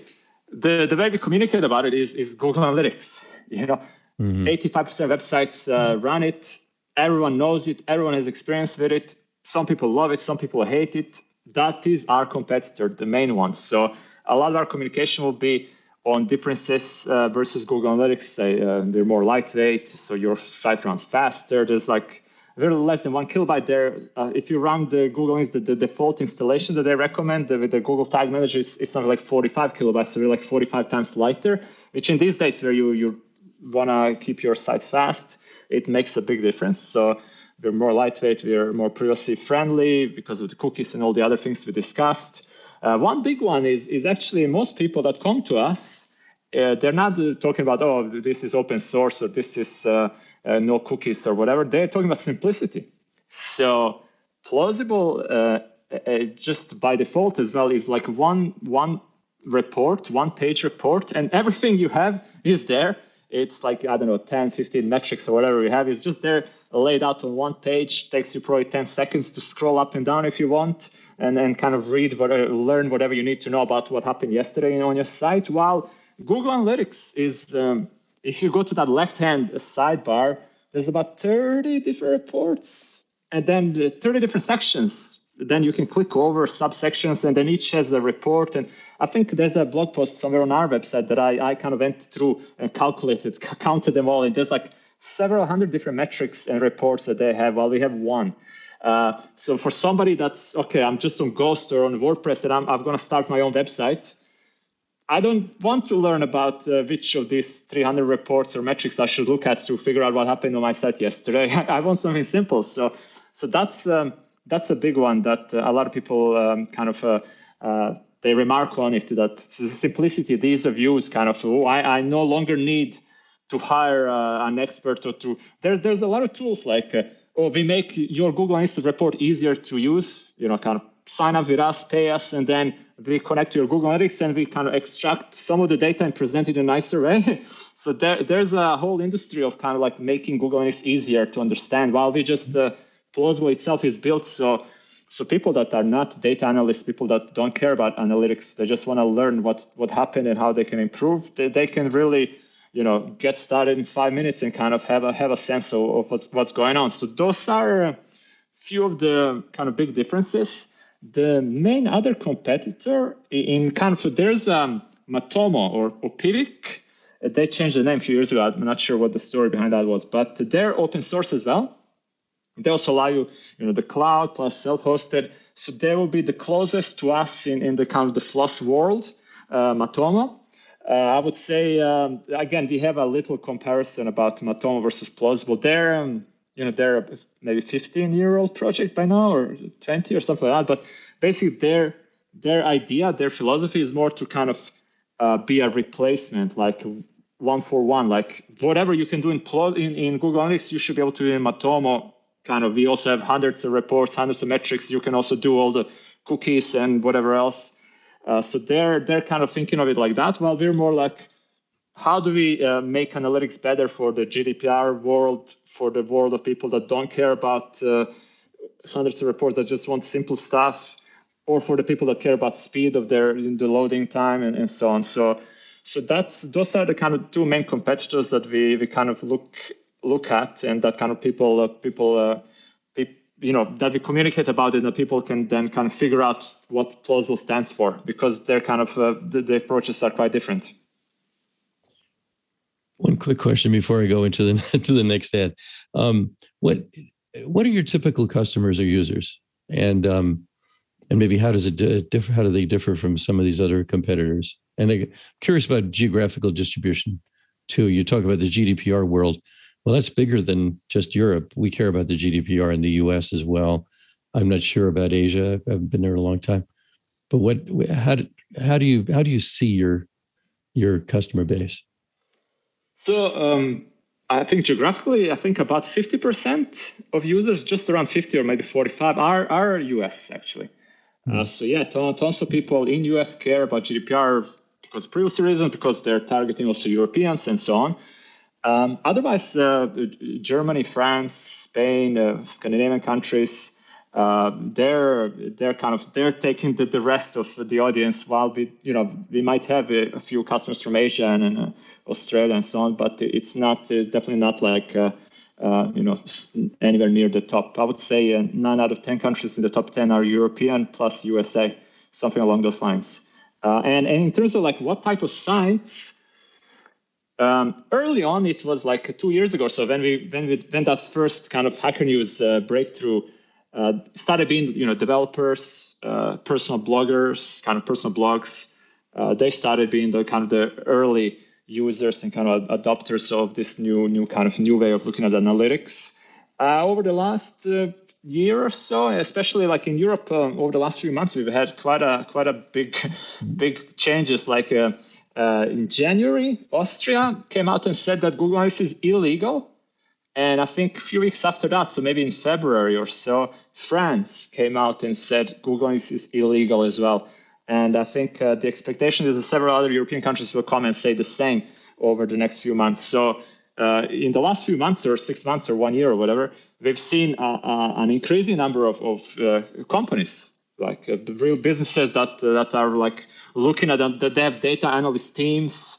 the the way we communicate about it is is Google Analytics. You know, mm-hmm. 85% of websites uh, run it. Everyone knows it. Everyone has experience with it. Some people love it. Some people hate it. That is our competitor, the main one. So a lot of our communication will be on differences uh, versus Google Analytics. Uh, they're more lightweight, so your site runs faster. There's like very less than one kilobyte there. Uh, if you run the Google, the, the default installation that they recommend the, with the Google Tag Manager, it's, it's something like 45 kilobytes, so we're like 45 times lighter, which in these days where you, you want to keep your site fast, it makes a big difference. So we're more lightweight, we're more privacy friendly because of the cookies and all the other things we discussed. Uh, one big one is, is actually most people that come to us, uh, they're not talking about, oh, this is open source or this is uh, uh, no cookies or whatever. They're talking about simplicity. So plausible, uh, uh, just by default as well, is like one one report, one page report, and everything you have is there. It's like I don't know, 10, 15 metrics or whatever you have is just there laid out on one page. Takes you probably 10 seconds to scroll up and down if you want, and then kind of read what, learn whatever you need to know about what happened yesterday on your site. While Google Analytics is um, if you go to that left-hand sidebar, there's about 30 different reports and then 30 different sections. Then you can click over subsections and then each has a report. And I think there's a blog post somewhere on our website that I, I kind of went through and calculated, [laughs] counted them all. And there's like several hundred different metrics and reports that they have while we have one. Uh, so for somebody that's okay, I'm just on Ghost or on WordPress and I'm, I'm going to start my own website. I don't want to learn about uh, which of these 300 reports or metrics I should look at to figure out what happened on my site yesterday. [laughs] I want something simple. So, so that's um, that's a big one that uh, a lot of people um, kind of uh, uh they remark on it. That simplicity, the ease of kind of. Oh, I, I no longer need to hire uh, an expert or to. There's there's a lot of tools like. Uh, oh, we make your Google Analytics report easier to use. You know, kind of sign up with us, pay us, and then we connect to your Google Analytics and we kind of extract some of the data and present it in a nicer way. [laughs] so there, there's a whole industry of kind of like making Google Analytics easier to understand while we just uh, plausible itself is built. So so people that are not data analysts, people that don't care about analytics, they just want to learn what what happened and how they can improve. They, they can really you know get started in five minutes and kind of have a have a sense of, of what's what's going on. So those are a few of the kind of big differences. The main other competitor in kind of there's um, Matomo or Piwik. They changed the name a few years ago. I'm not sure what the story behind that was, but they're open source as well. They also allow you, you know, the cloud plus self-hosted. So they will be the closest to us in, in the kind of the Floss world, uh, Matomo. Uh, I would say um, again we have a little comparison about Matomo versus Plausible. They're um, you know they're maybe 15 year old project by now or 20 or something like that but basically their their idea their philosophy is more to kind of uh, be a replacement like one for one like whatever you can do in, in, in google analytics you should be able to do in matomo kind of we also have hundreds of reports hundreds of metrics you can also do all the cookies and whatever else. Uh, so they're they're kind of thinking of it like that while we're more like how do we uh, make analytics better for the GDPR world, for the world of people that don't care about uh, hundreds of reports that just want simple stuff, or for the people that care about speed of their the loading time and, and so on. So, so that's those are the kind of two main competitors that we we kind of look look at, and that kind of people uh, people. Uh, you know that we communicate about it and people can then kind of figure out what plausible stands for because they're kind of uh, the, the approaches are quite different one quick question before I go into the [laughs] to the next ad. Um, what what are your typical customers or users, and um, and maybe how does it differ? How do they differ from some of these other competitors? And I'm curious about geographical distribution too. You talk about the GDPR world. Well, that's bigger than just Europe. We care about the GDPR in the U.S. as well. I'm not sure about Asia. I've been there a long time. But what? How do how do you how do you see your your customer base? So um, I think geographically, I think about 50% of users, just around 50 or maybe 45, are, are US actually. Mm. Uh, so yeah, tons of people in US care about GDPR because privacy reasons, because they're targeting also Europeans and so on. Um, otherwise, uh, Germany, France, Spain, uh, Scandinavian countries, uh, they're they're kind of they're taking the, the rest of the audience while we you know we might have a, a few customers from Asia and, uh, Australia and so on, but it's not uh, definitely not like uh, uh, you know anywhere near the top. I would say nine out of ten countries in the top ten are European plus USA, something along those lines. and and in terms of like what type of sites. Um, early on, it was like two years ago. So when we when we when that first kind of Hacker News breakthrough uh, started being you know developers, uh, personal bloggers, kind of personal blogs. Uh, they started being the kind of the early users and kind of adopters of this new new kind of new way of looking at analytics. Uh, over the last uh, year or so, especially like in Europe, um, over the last few months, we've had quite a quite a big [laughs] big changes. Like uh, in January, Austria came out and said that Google Analytics is illegal and I think a few weeks after that, so maybe in February or so, France came out and said Google is illegal as well. And I think uh, the expectation is that several other European countries will come and say the same over the next few months. So uh, in the last few months or six months or one year or whatever, we've seen uh, uh an increasing number of, of uh, companies, like uh, real businesses that that are like looking at them, that they have data analyst teams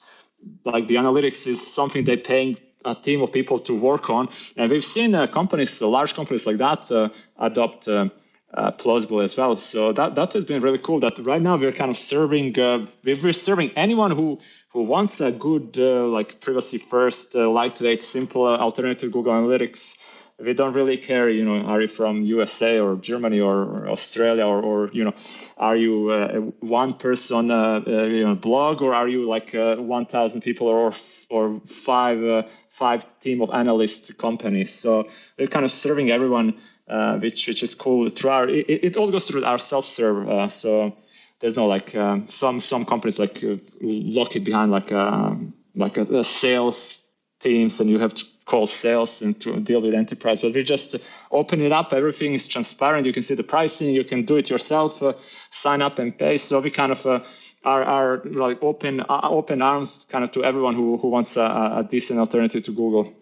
like the analytics is something they're paying a team of people to work on. And we've seen uh, companies, uh, large companies like that, uh, adopt uh, uh, plausible as well. So that that has been really cool. That right now we're kind of serving, uh, we're serving anyone who who wants a good like privacy first, light to date, simple alternative Google Analytics we don't really care you know are you from usa or germany or, australia or, or you know are you uh, one person uh, uh, you know blog or are you like uh, 1000 people or or five uh, five team of analyst companies? So we're kind of serving everyone uh, which which is cool through our it, it all goes through our self-serve so there's no like um, some some companies like lock it behind like um, like a, a sales teams and you have to call sales and to deal with enterprise but we just open it up. Everything is transparent. You can see the pricing. You can do it yourself uh, sign up and pay. So we kind of uh, are, are like open uh, open arms kind of to everyone who, who wants a, a decent alternative to google.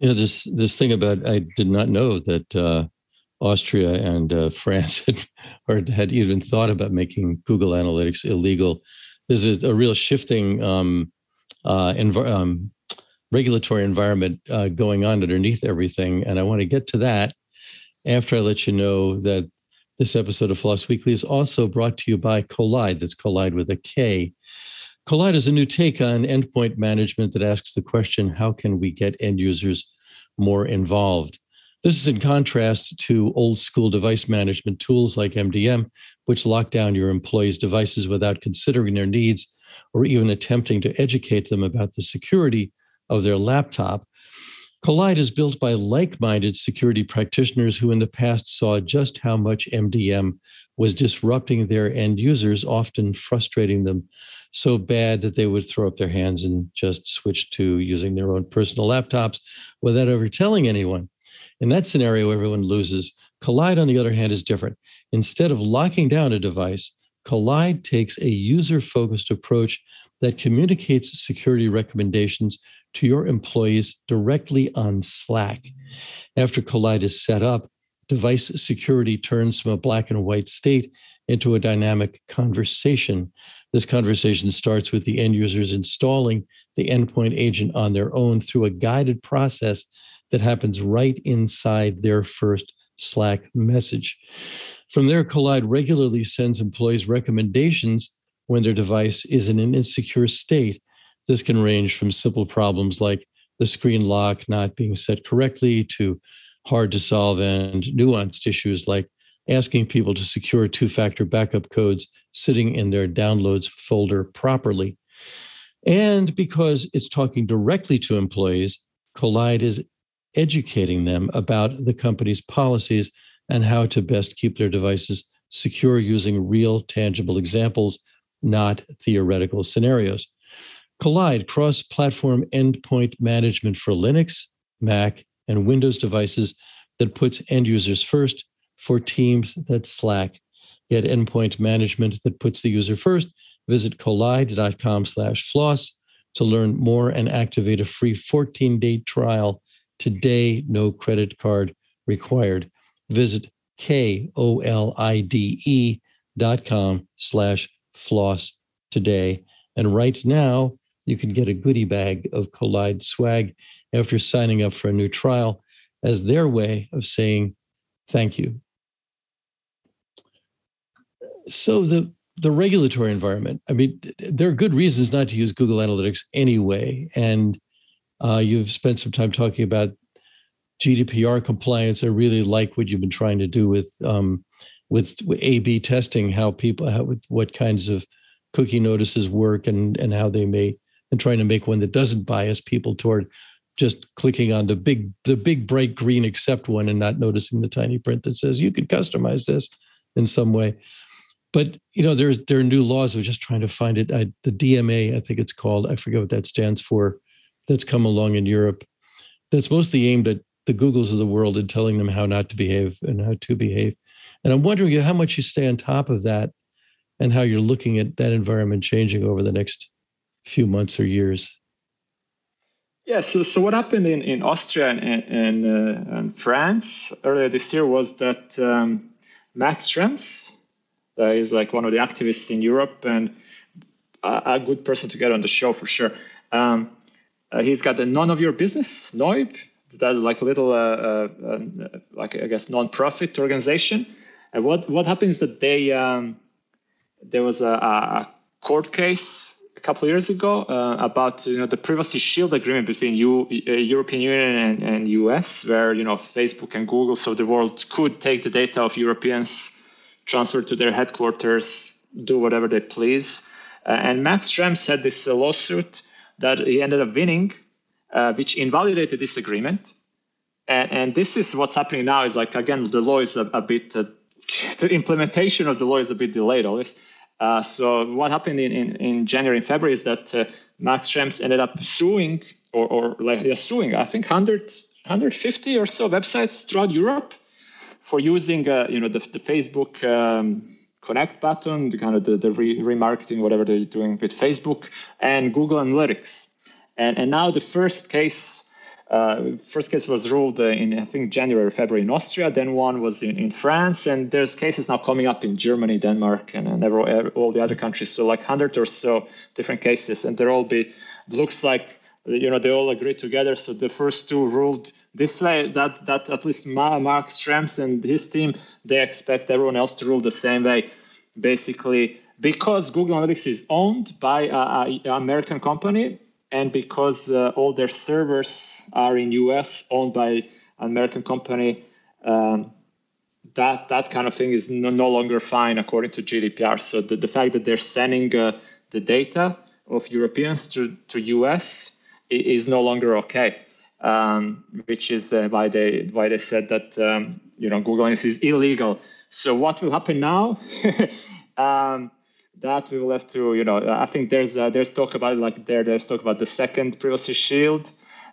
You know this this thing about i did not know that uh, austria and uh, france [laughs] had, or had even thought about making google analytics illegal. There's a, a real shifting um, uh, env- um, regulatory environment uh, going on underneath everything. And I want to get to that after I let you know that this episode of Floss Weekly is also brought to you by Kolide. That's Kolide with a K. Kolide is a new take on endpoint management that asks the question how can we get end users more involved? This is in contrast to old school device management tools like MDM, which lock down your employees' devices without considering their needs or even attempting to educate them about the security of their laptop. Kolide is built by like minded security practitioners who in the past saw just how much MDM was disrupting their end users, often frustrating them so bad that they would throw up their hands and just switch to using their own personal laptops without ever telling anyone. In that scenario, everyone loses. Kolide, on the other hand, is different. Instead of locking down a device, Kolide takes a user focused approach that communicates security recommendations to your employees directly on Slack. After Kolide is set up, device security turns from a black and white state into a dynamic conversation. This conversation starts with the end users installing the endpoint agent on their own through a guided process that happens right inside their first Slack message. From there, Kolide regularly sends employees recommendations when their device is in an insecure state this can range from simple problems like the screen lock not being set correctly to hard to solve and nuanced issues like asking people to secure two factor backup codes sitting in their downloads folder properly. And because it's talking directly to employees, Kolide is educating them about the company's policies and how to best keep their devices secure using real, tangible examples, not theoretical scenarios. Kolide cross platform endpoint management for Linux, Mac, and Windows devices that puts end users first for teams that Slack. Get endpoint management that puts the user first. Visit kolide.com slash floss to learn more and activate a free 14 day trial today. No credit card required. Visit K O L I D E dot com slash floss today. And right now, you can get a goodie bag of Kolide swag after signing up for a new trial as their way of saying thank you. So the the regulatory environment. I mean, there are good reasons not to use Google Analytics anyway, and uh, you've spent some time talking about GDPR compliance. I really like what you've been trying to do with um, with, A/B testing, how people, how, what kinds of cookie notices work, and and how they may and trying to make one that doesn't bias people toward just clicking on the big the big bright green accept one and not noticing the tiny print that says you could customize this in some way. But you know there's there are new laws. We're just trying to find it. I, the dma i think it's called. I forget what that stands for. That's come along in europe. That's mostly aimed at the googles of the world and telling them how not to behave and how to behave and i'm wondering how much you stay on top of that and how you're looking at that environment changing over the next few months or years? Yeah, so, so what happened in, in Austria and, and, uh, and France earlier this year was that um, Max Schrems, that is like one of the activists in Europe, and a, a, good person to get on the show for sure. Um, uh, he's got the None of Your Business, noyb. That's like a little, uh, uh, uh, like I guess, non-profit organization. And what what happens that they um, there was a, a, court case a couple of years ago uh, about you know the privacy shield agreement between U, uh, European Union and, and US, where you know Facebook and Google, so the world could take the data of Europeans, transfer to their headquarters, do whatever they please. Uh, and Max Schrems had this lawsuit that he ended up winning, uh, which invalidated this agreement. And, and, this is what's happening now. Is like again, the law is a, a bit uh, the implementation of the law is a bit delayed. Always. Uh, so what happened in, in, in, January and February is that uh, Max Schrems ended up suing or, or like yeah, suing I think 100, 150 or so websites throughout Europe for using uh, you know the, the Facebook um, connect button, the kind of the, the re- remarketing, whatever they're doing with Facebook and Google Analytics. And, and now the first case, uh, first case was ruled uh, in I think January, February in Austria. Then one was in, in France, and there's cases now coming up in Germany, Denmark, and, and all the other countries. So like hundred or so different cases, and they're all be looks like you know they all agree together. So the first two ruled this way. That that at least Max Schrems and his team they expect everyone else to rule the same way. Basically, because Google Analytics is owned by an American company, and because uh, all their servers are in US, owned by an American company. Um, that that kind of thing is no, no, longer fine according to GDPR. So the, the fact that they're sending uh, the data of Europeans to, to US is no longer okay, um, which is uh, why they why they said that um, you know Google is illegal. So what will happen now? [laughs] um, that we will have to you know I think there's uh, there's talk about like there there's talk about the second privacy shield.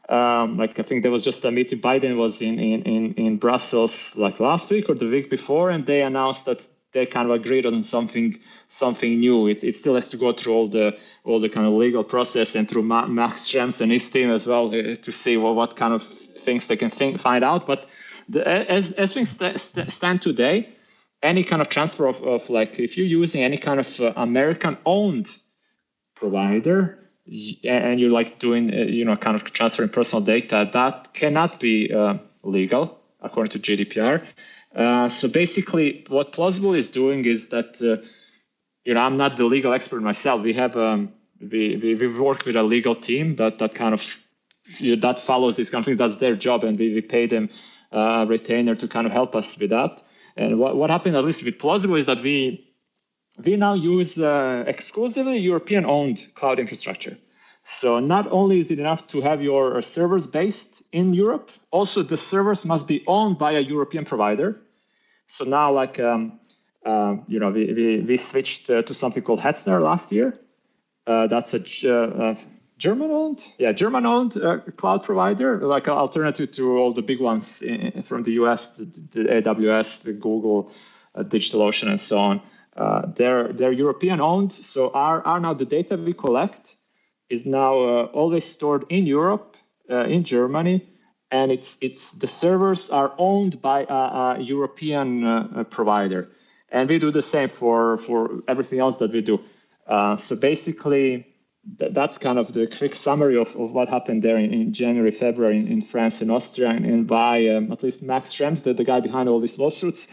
Um, like I think there was just a meeting. Biden was in, in, in, in Brussels like last week or the week before, and they announced that they kind of agreed on something something new. It, it still has to go through all the all the kind of legal process and through Max Schrems and his team as well uh, to see well, what kind of things they can think, find out. But the, as as things st- st- stand today, any kind of transfer of, of like if you're using any kind of uh, American owned provider and you're like doing uh, you know kind of transferring personal data, that cannot be uh, legal according to GDPR. Uh, so basically, what Plausible is doing is that, uh, you know, I'm not the legal expert myself. We have um, we, we we work with a legal team that that kind of you know, that follows these kind of things. That's their job, and we, we pay them uh, a retainer to kind of help us with that. And what what happened at least with Plausible is that we we now use uh, exclusively European-owned cloud infrastructure. So not only is it enough to have your servers based in Europe, also the servers must be owned by a European provider. So now, like um, uh, you know, we, we, we switched uh, to something called Hetzner last year. Uh, that's a uh, German-owned, yeah, German-owned uh, cloud provider, like an alternative to all the big ones in, from the US, the, the AWS, the Google, uh, DigitalOcean, and so on. they're they're European-owned, so our, our now the data we collect is now uh, always stored in Europe, uh, in Germany, and it's it's the servers are owned by a, a European uh, provider, and we do the same for for everything else that we do. Uh, so basically, th- that's kind of the quick summary of, of what happened there in, in January, February in, in, France and Austria, and, and by um, at least Max Schrems, the, the guy behind all these lawsuits,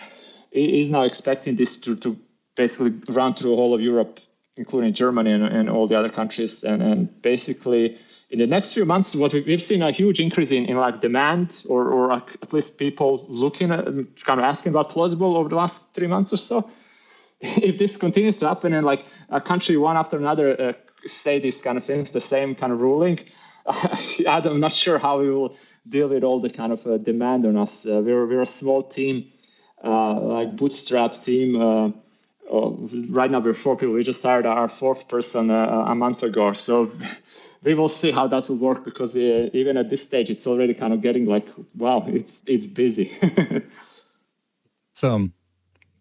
is now expecting this to to basically run through all of Europe including Germany and, and all the other countries. And, and basically, in the next few months, what we, have seen a huge increase in, in like demand, or, or at least people looking at kind of asking about plausible over the last three months or so. [laughs] if this continues to happen and like a country one after another uh, say these kind of things, the same kind of ruling, [laughs] I'm not sure how we will deal with all the kind of uh, demand on us. Uh, we're we're a small team, uh, like bootstrap team uh, uh, right now we're four people. We just hired our fourth person uh, a month ago. So [laughs] we will see how that will work because even at this stage, it's already kind of getting like, wow, it's it's busy. [laughs] so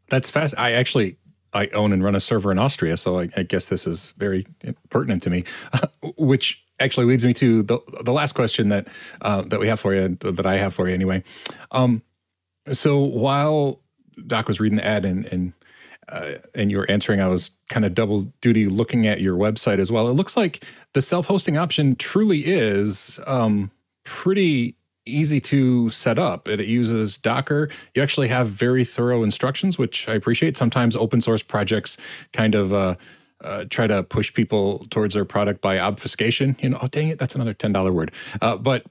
that's fast. I actually I own and run a server in Austria, so I, I guess this is very pertinent to me. [laughs] which actually leads me to the the last question that uh, that we have for you, that I have for you anyway. Um, so while Doc was reading the ad and, and uh, and you were answering, I was kind of double duty looking at your website as well. It looks like the self hosting option truly is um, pretty easy to set up. It uses Docker. You actually have very thorough instructions, which I appreciate. Sometimes open source projects kind of uh, uh, try to push people towards their product by obfuscation. You know, oh dang it, that's another ten dollar word. Uh, but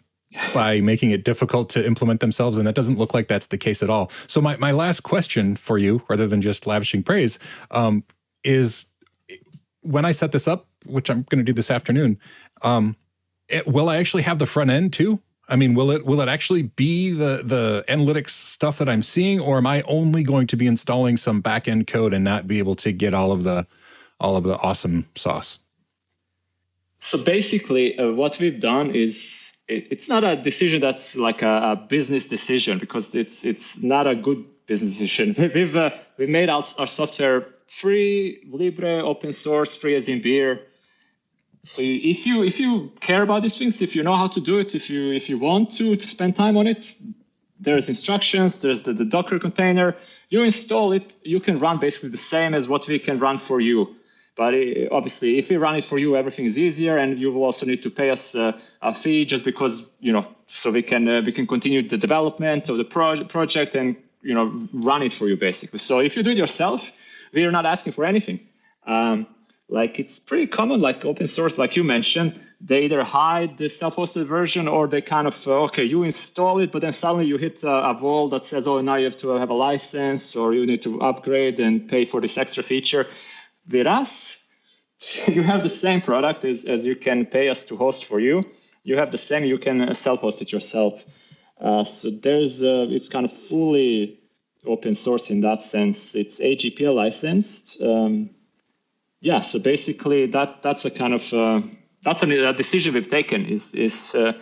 by making it difficult to implement themselves, and that doesn't look like that's the case at all. So my my last question for you, rather than just lavishing praise, um, is when I set this up, which I'm going to do this afternoon. Um, it, will I actually have the front end too? I mean, will it will it actually be the the analytics stuff that I'm seeing, or am I only going to be installing some back end code and not be able to get all of the all of the awesome sauce? So basically, uh, what we've done is it, it's not a decision that's like a, a, business decision because it's it's not a good business decision. [laughs] We've uh, we made our, our software free, libre, open source, free as in beer so if you if you care about these things if you know how to do it if you if you want to, to spend time on it there's instructions there's the, the docker container. You install it you can run basically the same as what we can run for you. But it, obviously if we run it for you everything is easier and you will also need to pay us uh, a fee just because you know so we can uh, we can continue the development of the pro- project and you know run it for you basically. So if you do it yourself we are not asking for anything. Um, like it's pretty common like open source like you mentioned. They either hide the self-hosted version or they kind of uh, okay you install it but then suddenly you hit a, a wall that says oh now you have to have a license or you need to upgrade and pay for this extra feature. With us [laughs] you have the same product as, as you can pay us to host for you. You have the same you can uh, self-host it yourself. Uh, so there's uh, it's kind of fully open source in that sense. It's agpl licensed um, yeah, so basically that that's a kind of uh, that's a, a, decision we've taken is is uh,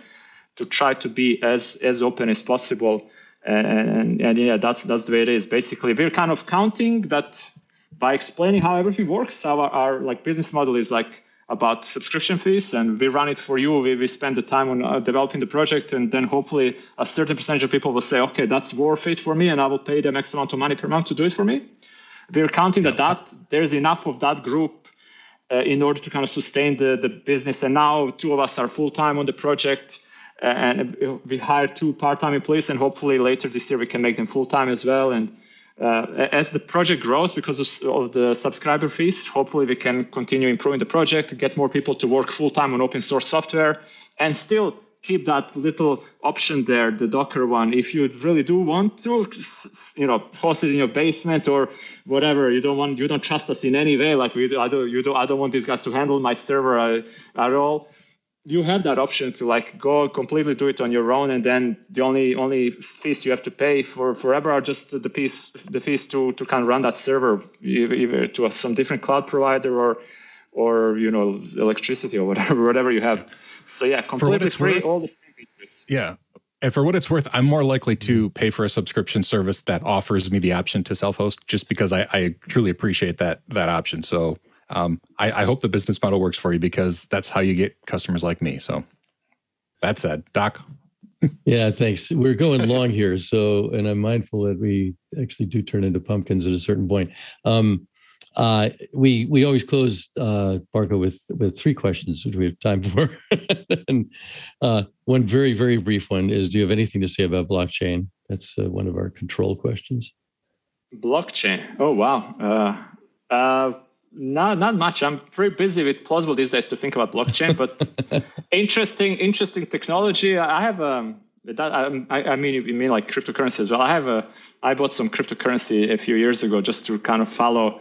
to try to be as as open as possible, and, and, and yeah, that's that's the way it is. Basically, we're kind of counting that by explaining how everything works. Our our like business model is like about subscription fees and we run it for you we, we spend the time on uh, developing the project and then hopefully a certain percentage of people will say okay that's worth it for me and i will pay them x amount of money per month to do it for me we're counting that that there's enough of that group uh, in order to kind of sustain the, the business. And now two of us are full time on the project, uh, and we hired two part time employees, and hopefully later this year we can make them full time as well. And uh, as the project grows, because of the subscriber fees, hopefully we can continue improving the project, get more people to work full time on open source software, and still keep that little option there, the Docker one. If you really do want to, you know, host it in your basement or whatever, you don't want, you don't trust us in any way. Like we, do, I don't, you don't, I don't want these guys to handle my server uh, at all. You have that option to like go completely do it on your own, and then the only only fees you have to pay for forever are just the fees the fees to to kind of run that server either to some different cloud provider or or you know electricity or whatever [laughs] whatever you have. So yeah, completely free. Worth, all the yeah. And for what it's worth, I'm more likely to pay for a subscription service that offers me the option to self-host, just because I, I truly appreciate that that option. So um, I, I hope the business model works for you because that's how you get customers like me. So that said, Doc. yeah, thanks. We're going [laughs] long here, so and I'm mindful that we actually do turn into pumpkins at a certain point. Um, uh, we we always close uh, Marko with with three questions, which we have time for. [laughs] and uh, one very very brief one is: Do you have anything to say about blockchain? That's uh, one of our control questions. Blockchain. Oh wow. Uh, uh, not not much. I'm pretty busy with plausible these days to think about blockchain, but [laughs] interesting interesting technology. I have um that I, I mean you mean like cryptocurrency as well. I have a I bought some cryptocurrency a few years ago just to kind of follow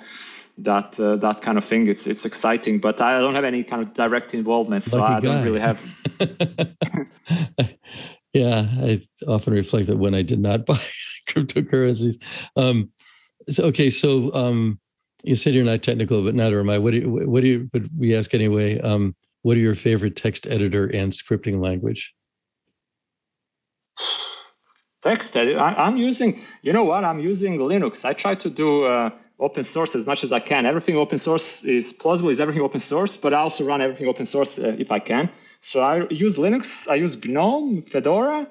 that uh, that kind of thing. It's it's exciting, but I don't have any kind of direct involvement, so Lucky I don't really have. [laughs] yeah, I often reflect that when I did not [laughs] buy cryptocurrencies. Um, so, okay, so um, you said you're not technical, but neither am I. What do you, what do you? But we ask anyway. Um, what are your favorite text editor and scripting language? [sighs] Text editor. I, am using. You know what? I'm using Linux. I try to do. Uh, open source as much as I can. Everything open source is plausible, is everything open source, but I also run everything open source uh, if I can. So I use Linux, I use GNOME, Fedora.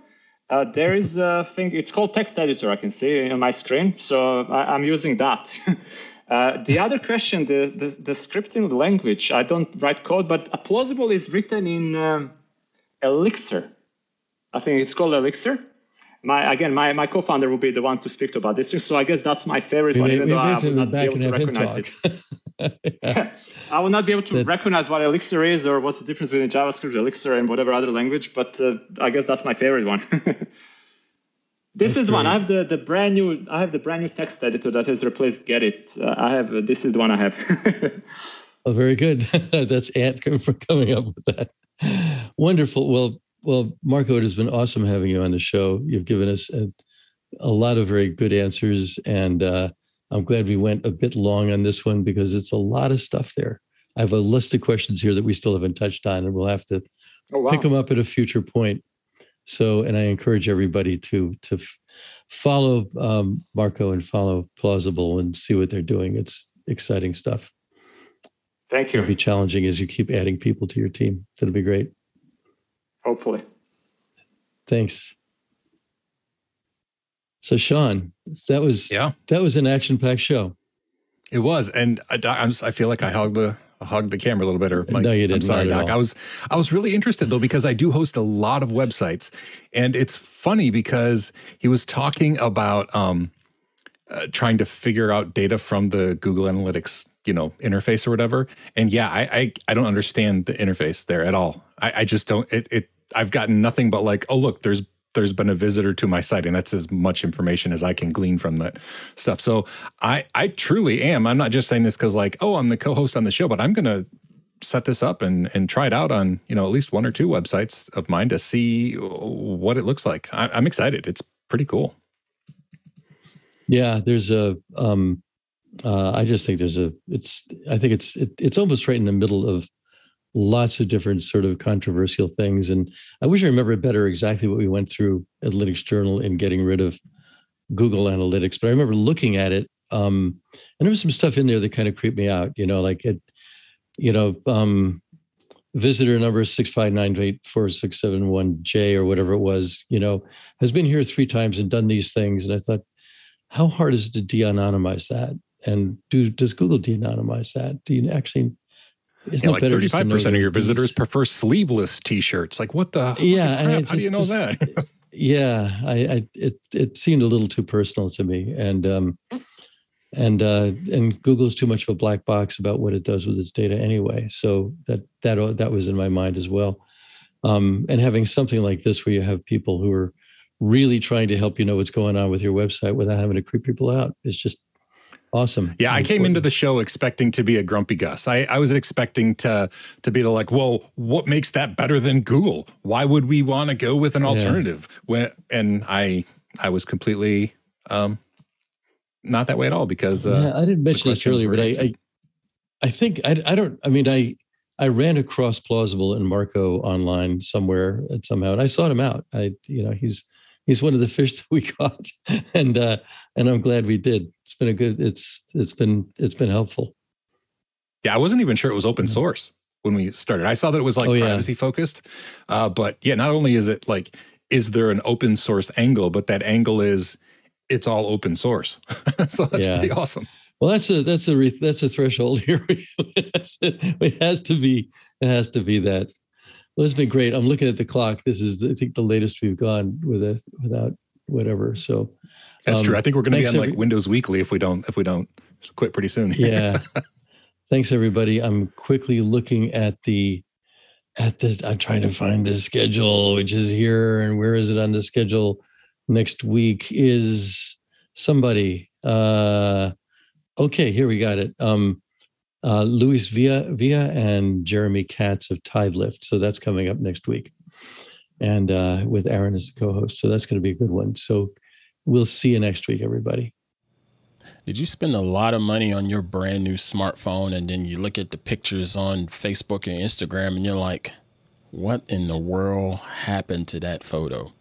Uh, there is a thing, it's called text editor, I can see on my screen. So I, am using that. [laughs] Uh, the other question, the, the, the scripting language, I don't write code, but a plausible is written in um, Elixir. I think it's called Elixir. My again, my, my co-founder will be the one to speak to about this. So I guess that's my favorite We one, even we though I will not be able to recognize it. [laughs] [laughs] I will not be able to That- recognize what Elixir is or what's the difference between JavaScript, Elixir, and whatever other language, but uh, I guess that's my favorite one. [laughs] this is the one. I have the, the brand new. I have the brand new text editor that has replaced gedit Uh, I have. Uh, this is the one I have. Oh, very good. That's Ant for coming up with that. Wonderful. Well, well, Marko, it has been awesome having you on the show. You've given us a, a lot of very good answers, and uh, I'm glad we went a bit long on this one because it's a lot of stuff there. I have a list of questions here that we still haven't touched on, and we'll have to oh wow! pick them up at a future point. So, and I encourage everybody to to follow um, Marko and follow Plausible and see what they're doing. It's exciting stuff. Thank you. It'll be challenging as you keep adding people to your team. That'll be great. Hopefully. Thanks. So, Shawn, that was Yeah, that was an action-packed show. it was, and I, I'm just, I feel like I hugged the I hugged the camera a little bit. Or Mike, No, you I'm didn't, sorry, not at Doc. I was I was really interested though because I do host a lot of websites, and it's funny because he was talking about um, uh, trying to figure out data from the Google Analytics you know interface or whatever. And yeah, I I, I don't understand the interface there at all. I, I just don't. It, it I've gotten nothing but like, oh look, there's there's been a visitor to my site, and that's as much information as I can glean from that stuff. So I I truly am. I'm not just saying this because like, oh, I'm the co-host on the show, but I'm gonna set this up and and try it out on you know at least one or two websites of mine to see what it looks like. I, I'm excited. It's pretty cool. Yeah, there's a. Um, uh, I just think there's a. It's. I think it's. It, it's almost right in the middle of lots of different sort of controversial things, and I wish I remember better exactly what we went through at Linux Journal in getting rid of Google Analytics. But I remember looking at it, um, and there was some stuff in there that kind of creeped me out. You know, like it. You know, um, visitor number six five nine eight four six seven one J or whatever it was. You know, has been here three times and done these things, and I thought how hard is it to de-anonymize that? And do does Google de-anonymize that? Do you actually? Isn't Yeah, like better just to 35 know percent of your visitors prefer sleeveless T-shirts. Like what the? what the Yeah, and crap? How do you know just- that? [laughs] Yeah, I, I it it seemed a little too personal to me, and um, and uh, and Google's too much of a black box about what it does with its data anyway. So that that that was in my mind as well. Um, and having something like this where you have people who are really trying to help you know what's going on with your website without having to creep people out is just awesome. Yeah, I came into the show expecting to be a grumpy Gus. I, I was expecting to to be the like, well, what makes that better than Google? Why would we want to go with an Yeah. alternative? When and I I was completely um not that way at all because uh, yeah, I didn't mention this earlier, but I, I. I think I, I don't. I mean, I I ran across plausible and Marko online somewhere and somehow, and I sought him out. I, you know, he's he's one of the fish that we [laughs] caught, and uh, and I'm glad we did. It's been a good. It's it's been it's been helpful. yeah, I wasn't even sure it was open source when we started. I saw that it was like Oh, yeah. privacy focused, uh, but yeah, not only is it like is there an open source angle, but that angle is it's all open source. [laughs] so that's Yeah. pretty awesome. Well, that's a that's a re- that's a threshold [laughs] here. It has to be it has to be that. Well, it's been great. I'm looking at the clock. This is I think the latest we've gone with it without whatever. So That's Um, true. I think we're going to be on like Windows Weekly if we don't if we don't quit pretty soon. [laughs] yeah thanks everybody i'm quickly looking at the at this i'm trying to find the schedule which is here and where is it on the schedule next week is somebody uh okay here we got it um uh luis villa villa and jeremy katz of Tidelift. So that's coming up next week. And uh with aaron as the co-host. So that's going to be a good one. So we'll see you next week everybody. Did you spend a lot of money on your brand new smartphone and then you look at the pictures on Facebook and Instagram and you're like, what in the world happened to that photo?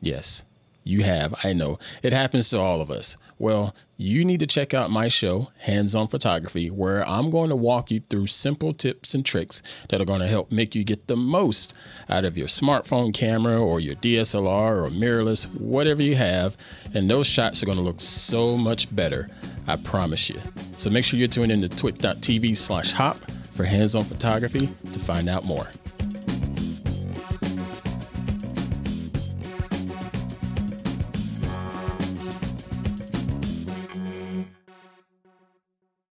Yes, You have, I know. It happens to all of us. Well, you need to check out my show, Hands On Photography, where I'm going to walk you through simple tips and tricks that are going to help make you get the most out of your smartphone camera or your DSLR or mirrorless, whatever you have. And those shots are going to look so much better. I promise you. So make sure you're tuning in to twit.tv slash hop for hands on photography to find out more.